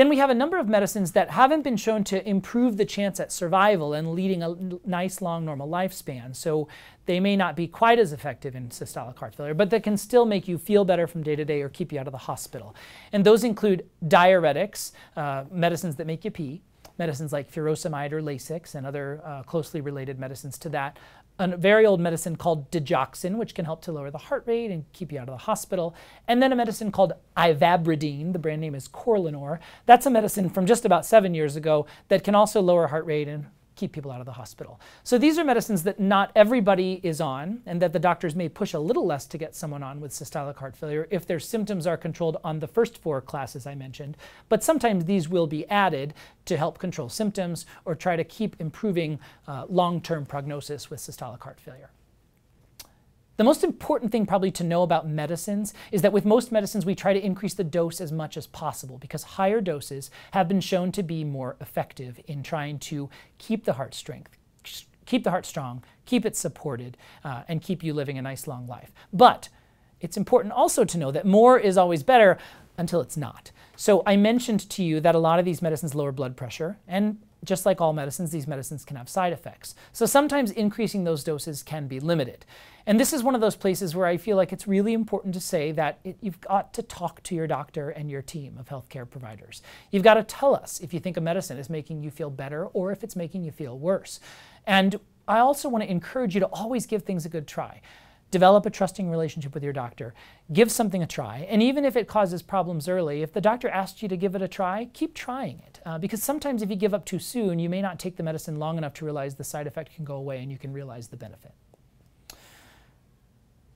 Then we have a number of medicines that haven't been shown to improve the chance at survival and leading a nice long normal lifespan. So they may not be quite as effective in systolic heart failure, but they can still make you feel better from day to day or keep you out of the hospital. And those include diuretics, uh, medicines that make you pee, medicines like furosemide or Lasix and other uh, closely related medicines to that, a very old medicine called digoxin, which can help to lower the heart rate and keep you out of the hospital, and then a medicine called ivabradine. The brand name is Corlanor. That's a medicine from just about seven years ago that can also lower heart rate and keep people out of the hospital. So these are medicines that not everybody is on and that the doctors may push a little less to get someone on with systolic heart failure if their symptoms are controlled on the first four classes I mentioned. But sometimes these will be added to help control symptoms or try to keep improving uh, long-term prognosis with systolic heart failure. The most important thing probably to know about medicines is that with most medicines we try to increase the dose as much as possible because higher doses have been shown to be more effective in trying to keep the heart strength, keep the heart strong, keep it supported, uh, and keep you living a nice long life. But it's important also to know that more is always better until it's not. So I mentioned to you that a lot of these medicines lower blood pressure, and just like all medicines, these medicines can have side effects. So sometimes increasing those doses can be limited. And this is one of those places where I feel like it's really important to say that it, you've got to talk to your doctor and your team of healthcare providers. You've got to tell us if you think a medicine is making you feel better or if it's making you feel worse. And I also want to encourage you to always give things a good try. Develop a trusting relationship with your doctor. Give something a try. And even if it causes problems early, if the doctor asks you to give it a try, keep trying it. Uh, because sometimes if you give up too soon, you may not take the medicine long enough to realize the side effect can go away and you can realize the benefit.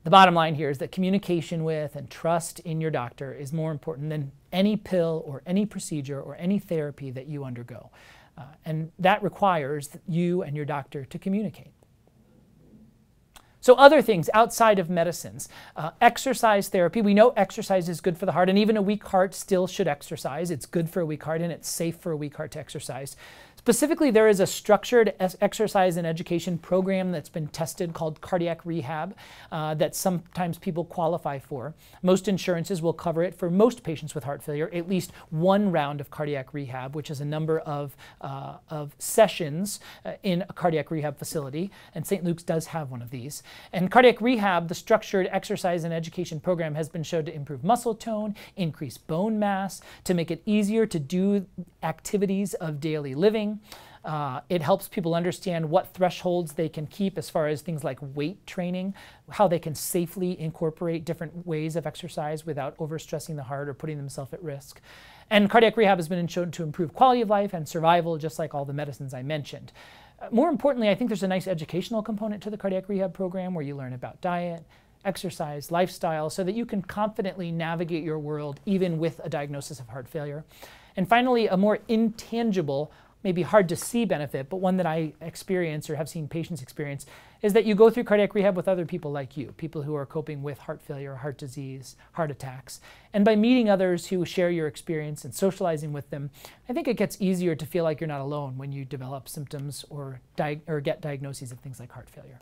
The bottom line here is that communication with and trust in your doctor is more important than any pill or any procedure or any therapy that you undergo. Uh, and that requires you and your doctor to communicate. So, other things outside of medicines, uh, exercise therapy. We know exercise is good for the heart, and even a weak heart still should exercise. It's good for a weak heart, and it's safe for a weak heart to exercise. Specifically, there is a structured exercise and education program that's been tested called cardiac rehab uh, that sometimes people qualify for. Most insurances will cover it for most patients with heart failure, at least one round of cardiac rehab, which is a number of, uh, of sessions uh, in a cardiac rehab facility. And St. Luke's does have one of these. And cardiac rehab, the structured exercise and education program, has been shown to improve muscle tone, increase bone mass, to make it easier to do activities of daily living uh, it helps people understand what thresholds they can keep as far as things like weight training, how they can safely incorporate different ways of exercise without overstressing the heart or putting themselves at risk. And cardiac rehab has been shown to improve quality of life and survival, just like all the medicines I mentioned. Uh, more importantly, I think there's a nice educational component to the cardiac rehab program where you learn about diet, exercise, lifestyle, so that you can confidently navigate your world even with a diagnosis of heart failure. And finally, a more intangible maybe hard to see benefit, but one that I experience or have seen patients experience, is that you go through cardiac rehab with other people like you, people who are coping with heart failure, heart disease, heart attacks. And by meeting others who share your experience and socializing with them, I think it gets easier to feel like you're not alone when you develop symptoms or, or get diagnoses of things like heart failure.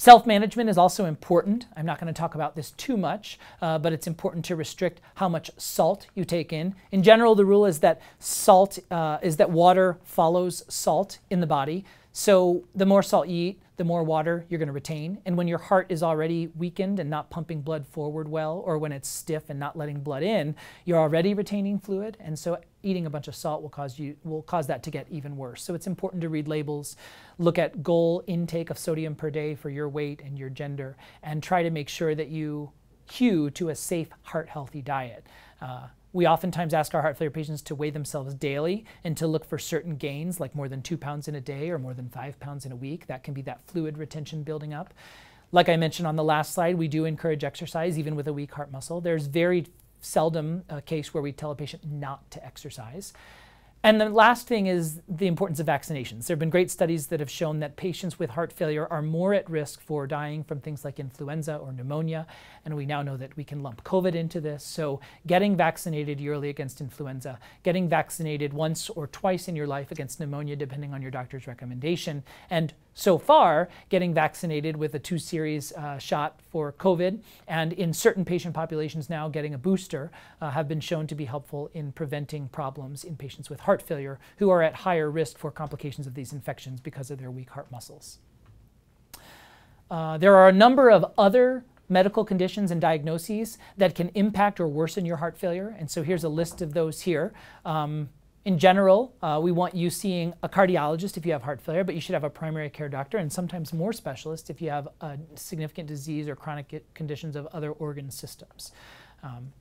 Self-management is also important. I'm not going to talk about this too much, uh, but it's important to restrict how much salt you take in. In general, the rule is that salt uh, is that water follows salt in the body. So the more salt you eat, the more water you're going to retain. And when your heart is already weakened and not pumping blood forward well, or when it's stiff and not letting blood in, you're already retaining fluid. And so eating a bunch of salt will cause you will cause that to get even worse. So it's important to read labels, look at goal intake of sodium per day for your weight and your gender, and try to make sure that you hew to a safe, heart healthy diet. Uh, we oftentimes ask our heart failure patients to weigh themselves daily and to look for certain gains, like more than two pounds in a day or more than five pounds in a week. That can be that fluid retention building up. Like I mentioned on the last slide, we do encourage exercise even with a weak heart muscle. There's very seldom a case where we tell a patient not to exercise. And the last thing is the importance of vaccinations. There have been great studies that have shown that patients with heart failure are more at risk for dying from things like influenza or pneumonia. And we now know that we can lump COVID into this. So, getting vaccinated yearly against influenza, getting vaccinated once or twice in your life against pneumonia, depending on your doctor's recommendation, and so far getting vaccinated with a two series uh, shot for COVID, and in certain patient populations now getting a booster, uh, have been shown to be helpful in preventing problems in patients with heart failure who are at higher risk for complications of these infections because of their weak heart muscles. Uh, there are a number of other medical conditions and diagnoses that can impact or worsen your heart failure, and so here's a list of those here. Um, In general, uh, we want you seeing a cardiologist if you have heart failure, but you should have a primary care doctor and sometimes more specialists if you have a significant disease or chronic conditions of other organ systems. Um,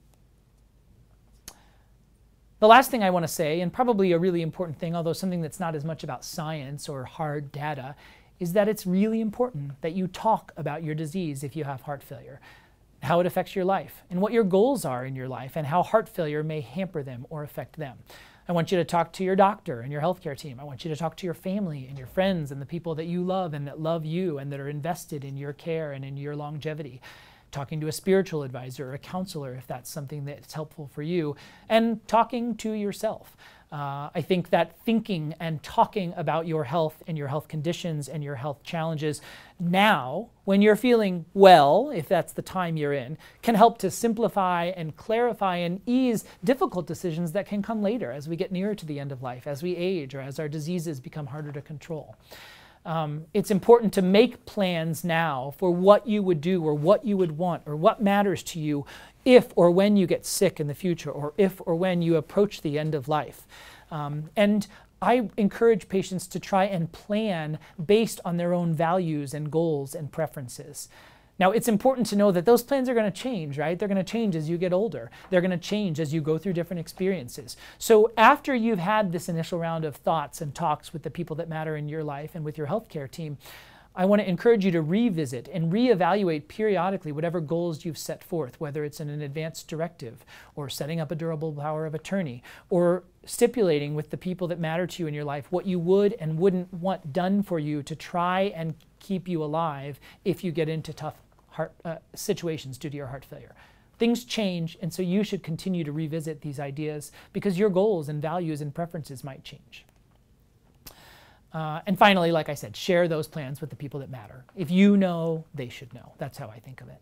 the last thing I want to say, and probably a really important thing, although something that's not as much about science or hard data, is that it's really important mm. that you talk about your disease if you have heart failure, how it affects your life, and what your goals are in your life, and how heart failure may hamper them or affect them. I want you to talk to your doctor and your healthcare team. I want you to talk to your family and your friends and the people that you love and that love you and that are invested in your care and in your longevity talking to a spiritual advisor or a counselor if that's something that's helpful for you, and talking to yourself. Uh, I think that thinking and talking about your health and your health conditions and your health challenges now, when you're feeling well, if that's the time you're in, can help to simplify and clarify and ease difficult decisions that can come later as we get nearer to the end of life, as we age, or as our diseases become harder to control. Um, it's important to make plans now for what you would do or what you would want or what matters to you if or when you get sick in the future or if or when you approach the end of life. Um, and I encourage patients to try and plan based on their own values and goals and preferences. Now, it's important to know that those plans are going to change, right? They're going to change as you get older. They're going to change as you go through different experiences. So, after you've had this initial round of thoughts and talks with the people that matter in your life and with your healthcare team, I want to encourage you to revisit and reevaluate periodically whatever goals you've set forth, whether it's in an advance directive or setting up a durable power of attorney or stipulating with the people that matter to you in your life what you would and wouldn't want done for you to try and keep you alive if you get into tough heart, uh, situations due to your heart failure. Things change, and so you should continue to revisit these ideas because your goals and values and preferences might change. Uh, and finally, like I said, share those plans with the people that matter. If you know, they should know. That's how I think of it.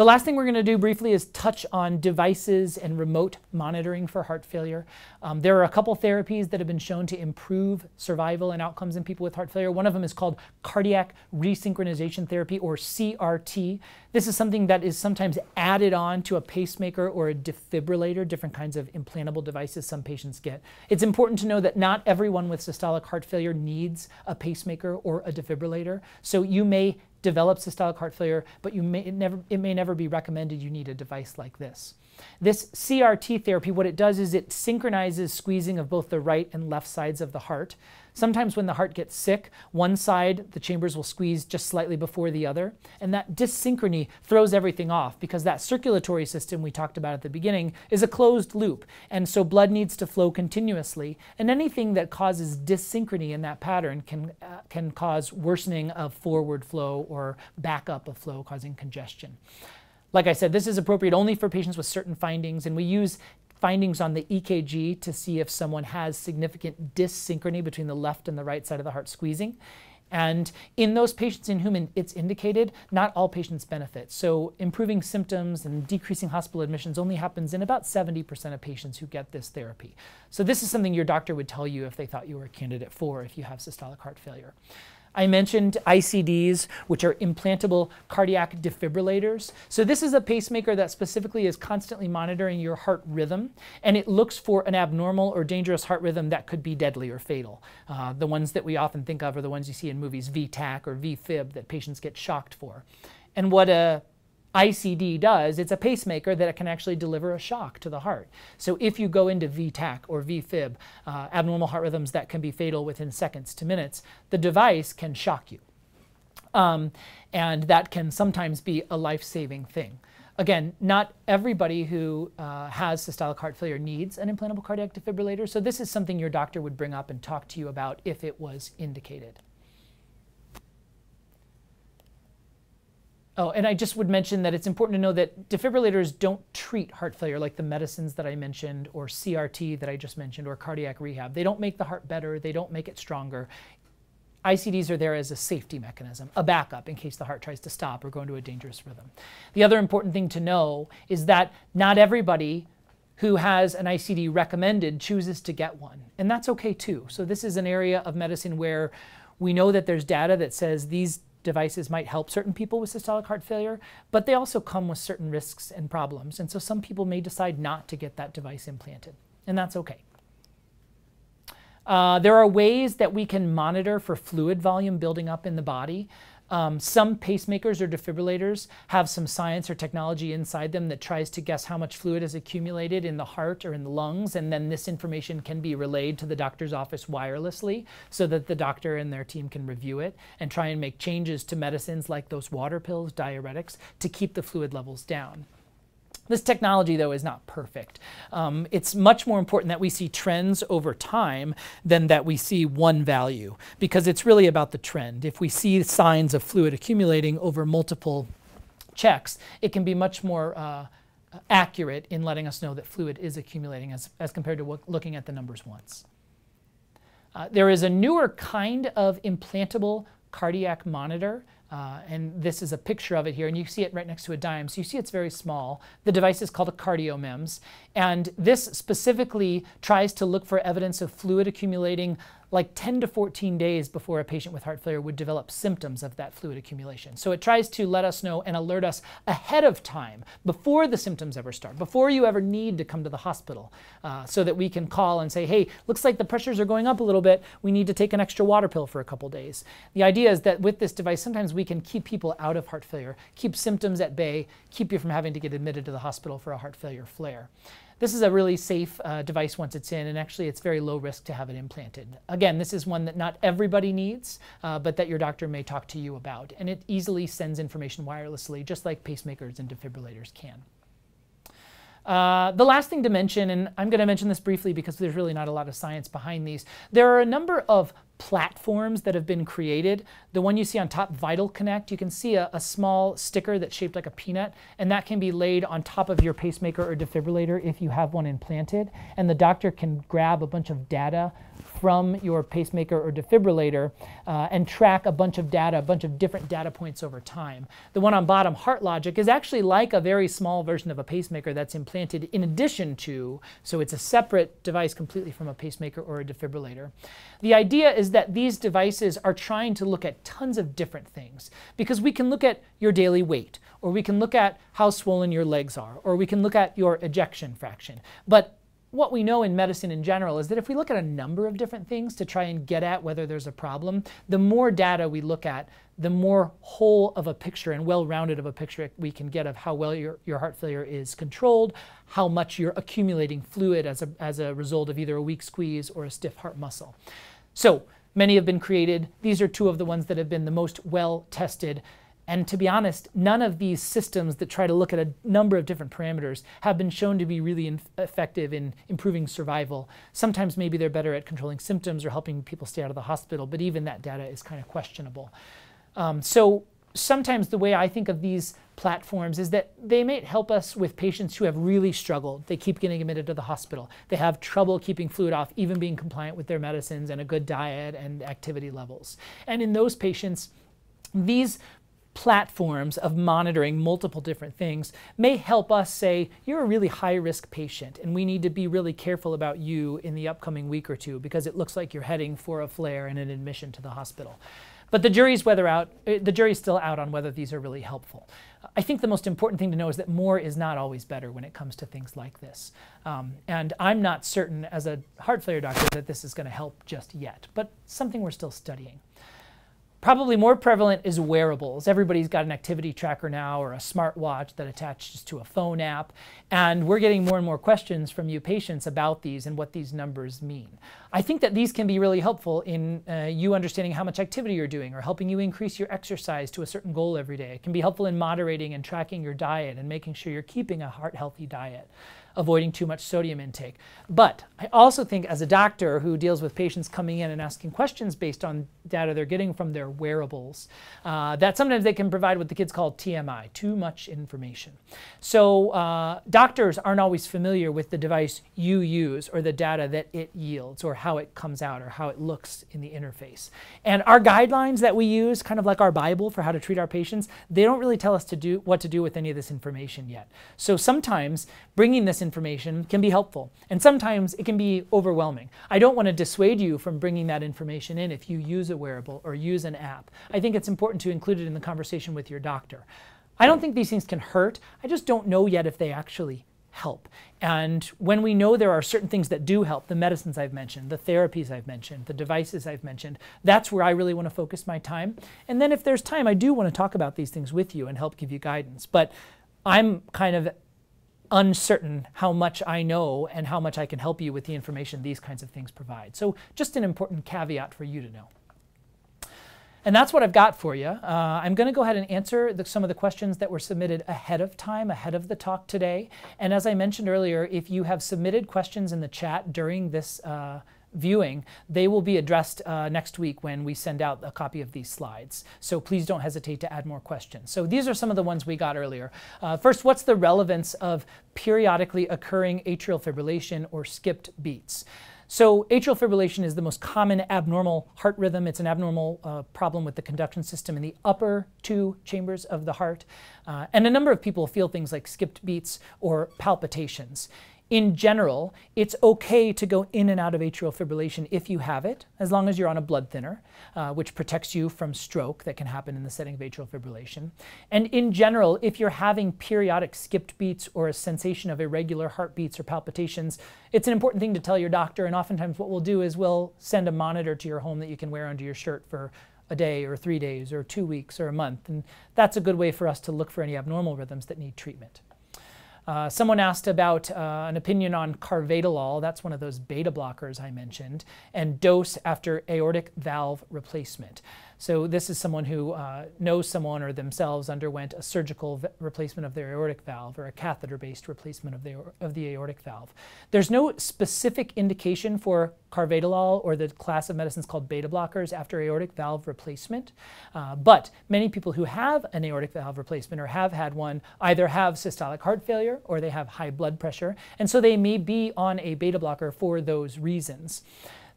The last thing we're going to do briefly is touch on devices and remote monitoring for heart failure. Um, there are a couple therapies that have been shown to improve survival and outcomes in people with heart failure. One of them is called cardiac resynchronization therapy, or CRT. This is something that is sometimes added on to a pacemaker or a defibrillator, different kinds of implantable devices some patients get. It's important to know that not everyone with systolic heart failure needs a pacemaker or a defibrillator. So you may develop systolic heart failure, but you may, it, never, it may never be recommended you need a device like this. This CRT therapy, what it does is it synchronizes squeezing of both the right and left sides of the heart. Sometimes when the heart gets sick, one side, the chambers will squeeze just slightly before the other. And that dyssynchrony throws everything off because that circulatory system we talked about at the beginning is a closed loop. And so blood needs to flow continuously. And anything that causes dyssynchrony in that pattern can, uh, can cause worsening of forward flow or backup of flow, causing congestion. Like I said, this is appropriate only for patients with certain findings, and we use findings on the EKG to see if someone has significant dyssynchrony between the left and the right side of the heart squeezing. And in those patients in whom it's indicated, not all patients benefit. So improving symptoms and decreasing hospital admissions only happens in about 70% of patients who get this therapy. So this is something your doctor would tell you if they thought you were a candidate for if you have systolic heart failure. I mentioned ICDs, which are implantable cardiac defibrillators. So this is a pacemaker that specifically is constantly monitoring your heart rhythm, and it looks for an abnormal or dangerous heart rhythm that could be deadly or fatal. Uh, the ones that we often think of are the ones you see in movies, V-tach or V-fib, that patients get shocked for. And what a ICD does, it's a pacemaker that can actually deliver a shock to the heart. So if you go into V-tach or V-fib, uh, abnormal heart rhythms that can be fatal within seconds to minutes, the device can shock you. Um, and that can sometimes be a life-saving thing. Again, not everybody who uh, has systolic heart failure needs an implantable cardiac defibrillator, so this is something your doctor would bring up and talk to you about if it was indicated. Oh, and I just would mention that it's important to know that defibrillators don't treat heart failure like the medicines that I mentioned, or CRT that I just mentioned, or cardiac rehab. They don't make the heart better, they don't make it stronger. ICDs are there as a safety mechanism, a backup in case the heart tries to stop or go into a dangerous rhythm. The other important thing to know is that not everybody who has an ICD recommended chooses to get one, and that's okay too. So this is an area of medicine where we know that there's data that says these devices might help certain people with systolic heart failure, but they also come with certain risks and problems. And so some people may decide not to get that device implanted, and that's okay. Uh, there are ways that we can monitor for fluid volume building up in the body. Um, some pacemakers or defibrillators have some science or technology inside them that tries to guess how much fluid is accumulated in the heart or in the lungs, and then this information can be relayed to the doctor's office wirelessly so that the doctor and their team can review it and try and make changes to medicines like those water pills, diuretics, to keep the fluid levels down. This technology, though, is not perfect. Um, it's much more important that we see trends over time than that we see one value, because it's really about the trend. If we see signs of fluid accumulating over multiple checks, it can be much more uh, accurate in letting us know that fluid is accumulating as, as compared to looking at the numbers once. Uh, there is a newer kind of implantable cardiac monitor uh, and this is a picture of it here, and you see it right next to a dime. So you see it's very small. The device is called a CardioMEMS, and this specifically tries to look for evidence of fluid accumulating like 10 to 14 days before a patient with heart failure would develop symptoms of that fluid accumulation. So it tries to let us know and alert us ahead of time, before the symptoms ever start, before you ever need to come to the hospital, uh, so that we can call and say, hey, looks like the pressures are going up a little bit. We need to take an extra water pill for a couple days. The idea is that with this device, sometimes we can keep people out of heart failure, keep symptoms at bay, keep you from having to get admitted to the hospital for a heart failure flare. This is a really safe uh, device once it's in, and actually it's very low risk to have it implanted. Again, this is one that not everybody needs, uh, but that your doctor may talk to you about. And it easily sends information wirelessly, just like pacemakers and defibrillators can. Uh, the last thing to mention, and I'm going to mention this briefly because there's really not a lot of science behind these, there are a number of platforms that have been created. The one you see on top, Vital Connect, you can see a, a, small sticker that's shaped like a peanut, and that can be laid on top of your pacemaker or defibrillator if you have one implanted. And the doctor can grab a bunch of data from your pacemaker or defibrillator uh, and track a bunch of data, a bunch of different data points over time. The one on bottom, HeartLogic, is actually like a very small version of a pacemaker that's implanted in addition to, so it's a separate device completely from a pacemaker or a defibrillator. The idea is that these devices are trying to look at tons of different things because we can look at your daily weight, or we can look at how swollen your legs are, or we can look at your ejection fraction. But what we know in medicine in general is that if we look at a number of different things to try and get at whether there's a problem, the more data we look at, the more whole of a picture and well-rounded of a picture we can get of how well your, your heart failure is controlled, how much you're accumulating fluid as a, as a result of either a weak squeeze or a stiff heart muscle. So many have been created. These are two of the ones that have been the most well tested. And to be honest, none of these systems that try to look at a number of different parameters have been shown to be really effective in improving survival. Sometimes maybe they're better at controlling symptoms or helping people stay out of the hospital, but even that data is kind of questionable. Um, so sometimes the way I think of these platforms is that they may help us with patients who have really struggled. They keep getting admitted to the hospital. They have trouble keeping fluid off, even being compliant with their medicines and a good diet and activity levels. And in those patients, these platforms of monitoring multiple different things may help us say, you're a really high risk patient and we need to be really careful about you in the upcoming week or two because it looks like you're heading for a flare and an admission to the hospital. But the jury's whether out, uh, the jury's still out on whether these are really helpful. I think the most important thing to know is that more is not always better when it comes to things like this. Um, and I'm not certain as a heart failure doctor that this is going to help just yet, but something we're still studying. Probably more prevalent is wearables. Everybody's got an activity tracker now or a smartwatch that attaches to a phone app. And we're getting more and more questions from you patients about these and what these numbers mean. I think that these can be really helpful in uh, you understanding how much activity you're doing or helping you increase your exercise to a certain goal every day. It can be helpful in moderating and tracking your diet and making sure you're keeping a heart healthy diet avoiding too much sodium intake. But I also think as a doctor who deals with patients coming in and asking questions based on data they're getting from their wearables, uh, that sometimes they can provide what the kids call TMI, too much information. So uh, doctors aren't always familiar with the device you use or the data that it yields or how it comes out or how it looks in the interface. And our guidelines that we use, kind of like our Bible for how to treat our patients, they don't really tell us to do what to do with any of this information yet. So sometimes bringing this information can be helpful, and sometimes it can be overwhelming. I don't want to dissuade you from bringing that information in if you use a wearable or use an app. I think it's important to include it in the conversation with your doctor. I don't think these things can hurt. I just don't know yet if they actually help. And when we know there are certain things that do help, the medicines I've mentioned, the therapies I've mentioned, the devices I've mentioned, that's where I really want to focus my time. And then if there's time, I do want to talk about these things with you and help give you guidance. But I'm kind of uncertain how much I know and how much I can help you with the information these kinds of things provide. So just an important caveat for you to know. And that's what I've got for you. Uh, I'm going to go ahead and answer the, some of the questions that were submitted ahead of time, ahead of the talk today. And as I mentioned earlier, if you have submitted questions in the chat during this uh, viewing, they will be addressed uh, next week when we send out a copy of these slides. So please don't hesitate to add more questions. So these are some of the ones we got earlier. Uh, first, what's the relevance of periodically occurring atrial fibrillation or skipped beats? So atrial fibrillation is the most common abnormal heart rhythm. It's an abnormal uh, problem with the conduction system in the upper two chambers of the heart. Uh, and a number of people feel things like skipped beats or palpitations in general, it's okay to go in and out of atrial fibrillation if you have it, as long as you're on a blood thinner, uh, which protects you from stroke that can happen in the setting of atrial fibrillation. And in general, if you're having periodic skipped beats or a sensation of irregular heartbeats or palpitations, it's an important thing to tell your doctor. And oftentimes, what we'll do is we'll send a monitor to your home that you can wear under your shirt for a day or three days or two weeks or a month. And that's a good way for us to look for any abnormal rhythms that need treatment. Uh, someone asked about uh, an opinion on carvedilol, that's one of those beta blockers I mentioned, and dose after aortic valve replacement. So this is someone who uh, knows someone or themselves underwent a surgical replacement of their aortic valve or a catheter-based replacement of the, of the aortic valve. There's no specific indication for carvedilol or the class of medicines called beta blockers after aortic valve replacement, uh, but many people who have an aortic valve replacement or have had one either have systolic heart failure or they have high blood pressure, and so they may be on a beta blocker for those reasons.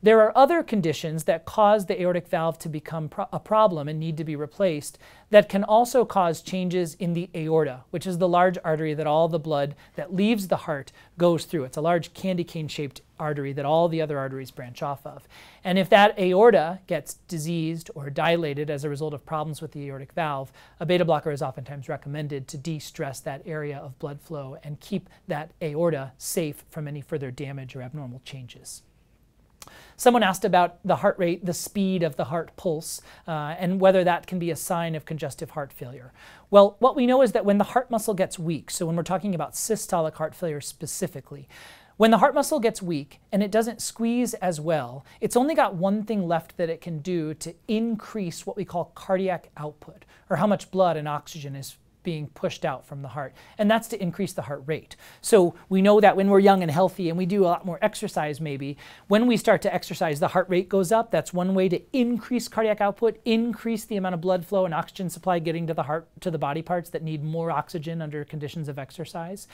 There are other conditions that cause the aortic valve to become pro a problem and need to be replaced that can also cause changes in the aorta, which is the large artery that all the blood that leaves the heart goes through. It's a large candy cane shaped artery that all the other arteries branch off of. And if that aorta gets diseased or dilated as a result of problems with the aortic valve, a beta blocker is oftentimes recommended to de stress that area of blood flow and keep that aorta safe from any further damage or abnormal changes. Someone asked about the heart rate, the speed of the heart pulse, uh, and whether that can be a sign of congestive heart failure. Well, what we know is that when the heart muscle gets weak, so when we're talking about systolic heart failure specifically, when the heart muscle gets weak and it doesn't squeeze as well, it's only got one thing left that it can do to increase what we call cardiac output, or how much blood and oxygen is being pushed out from the heart, and that's to increase the heart rate. So we know that when we're young and healthy and we do a lot more exercise, maybe, when we start to exercise, the heart rate goes up. That's one way to increase cardiac output, increase the amount of blood flow and oxygen supply getting to the heart, to the body parts that need more oxygen under conditions of exercise.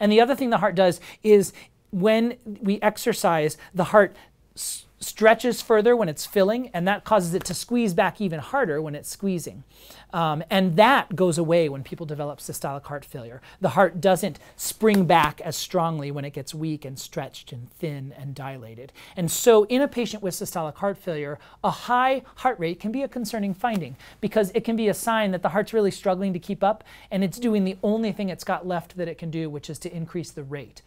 And the other thing the heart does is when we exercise, the heart stretches further when it's filling, and that causes it to squeeze back even harder when it's squeezing. Um, and that goes away when people develop systolic heart failure. The heart doesn't spring back as strongly when it gets weak and stretched and thin and dilated. And so, in a patient with systolic heart failure, a high heart rate can be a concerning finding because it can be a sign that the heart's really struggling to keep up and it's doing the only thing it's got left that it can do, which is to increase the rate.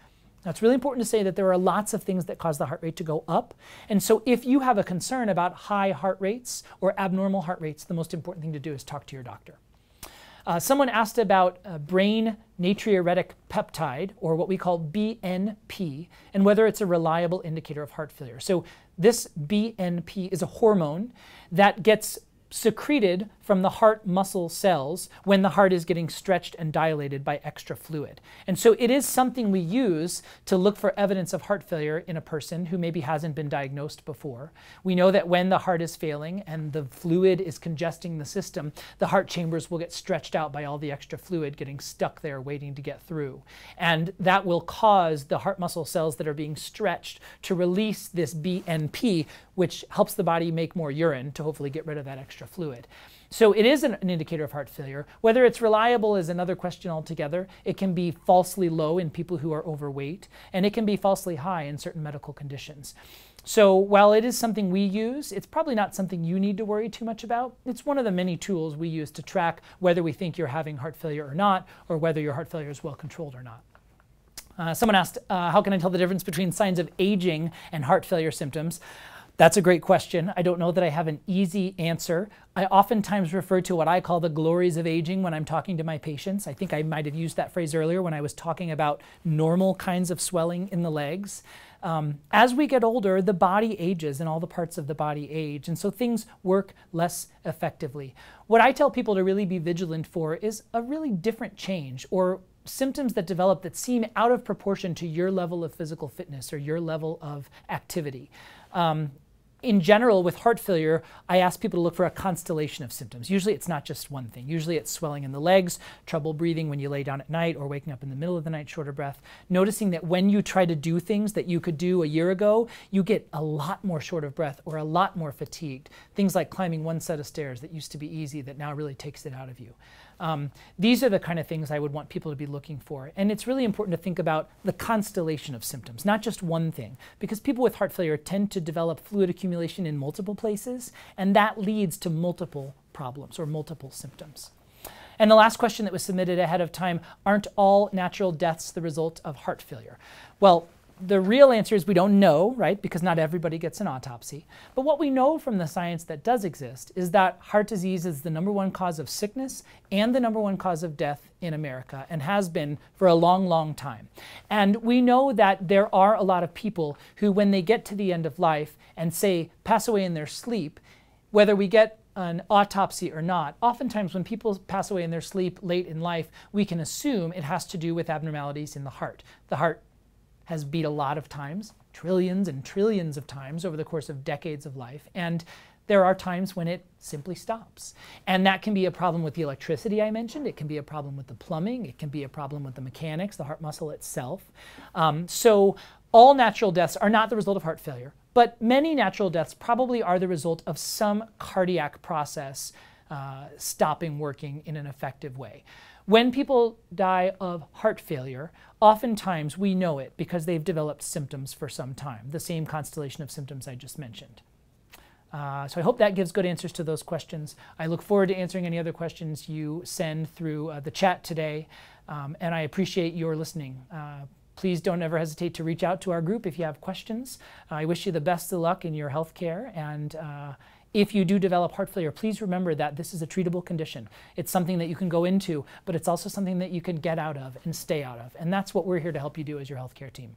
Now, it's really important to say that there are lots of things that cause the heart rate to go up. And so, if you have a concern about high heart rates or abnormal heart rates, the most important thing to do is talk to your doctor. Uh, someone asked about uh, brain natriuretic peptide, or what we call BNP, and whether it's a reliable indicator of heart failure. So, this BNP is a hormone that gets secreted from the heart muscle cells when the heart is getting stretched and dilated by extra fluid. And so it is something we use to look for evidence of heart failure in a person who maybe hasn't been diagnosed before. We know that when the heart is failing and the fluid is congesting the system, the heart chambers will get stretched out by all the extra fluid getting stuck there waiting to get through. And that will cause the heart muscle cells that are being stretched to release this BNP, which helps the body make more urine to hopefully get rid of that extra fluid. So it is an, an, indicator of heart failure. Whether it's reliable is another question altogether. It can be falsely low in people who are overweight, and it can be falsely high in certain medical conditions. So while it is something we use, it's probably not something you need to worry too much about. It's one of the many tools we use to track whether we think you're having heart failure or not, or whether your heart failure is well controlled or not. Uh, someone asked, uh, how can I tell the difference between signs of aging and heart failure symptoms? That's a great question. I don't know that I have an easy answer. I oftentimes refer to what I call the glories of aging when I'm talking to my patients. I think I might have used that phrase earlier when I was talking about normal kinds of swelling in the legs. Um, as we get older, the body ages and all the parts of the body age, and so things work less effectively. What I tell people to really be vigilant for is a really different change or symptoms that develop that seem out of proportion to your level of physical fitness or your level of activity. Um, in general, with heart failure, I ask people to look for a constellation of symptoms. Usually it's not just one thing. Usually it's swelling in the legs, trouble breathing when you lay down at night or waking up in the middle of the night, short of breath. Noticing that when you try to do things that you could do a year ago, you get a lot more short of breath or a lot more fatigued. Things like climbing one set of stairs that used to be easy that now really takes it out of you. Um, these are the kind of things I would want people to be looking for. And it's really important to think about the constellation of symptoms, not just one thing, because people with heart failure tend to develop fluid accumulation in multiple places, and that leads to multiple problems or multiple symptoms. And the last question that was submitted ahead of time, aren't all natural deaths the result of heart failure? Well, the real answer is we don't know, right? Because not everybody gets an autopsy. But what we know from the science that does exist is that heart disease is the number one cause of sickness and the number one cause of death in America and has been for a long, long time. And we know that there are a lot of people who, when they get to the end of life and say pass away in their sleep, whether we get an autopsy or not, oftentimes when people pass away in their sleep late in life, we can assume it has to do with abnormalities in the heart. The heart has beat a lot of times, trillions and trillions of times over the course of decades of life. And there are times when it simply stops. And that can be a problem with the electricity I mentioned. It can be a problem with the plumbing. It can be a problem with the mechanics, the heart muscle itself. Um, so all natural deaths are not the result of heart failure, but many natural deaths probably are the result of some cardiac process uh, stopping working in an effective way. When people die of heart failure, oftentimes we know it because they've developed symptoms for some time, the same constellation of symptoms I just mentioned. Uh, so I hope that gives good answers to those questions. I look forward to answering any other questions you send through uh, the chat today, um, and I appreciate your listening. Uh, please don't ever hesitate to reach out to our group if you have questions. I wish you the best of luck in your health care and uh, if you do develop heart failure, please remember that this is a treatable condition. It's something that you can go into, but it's also something that you can get out of and stay out of. And that's what we're here to help you do as your healthcare team.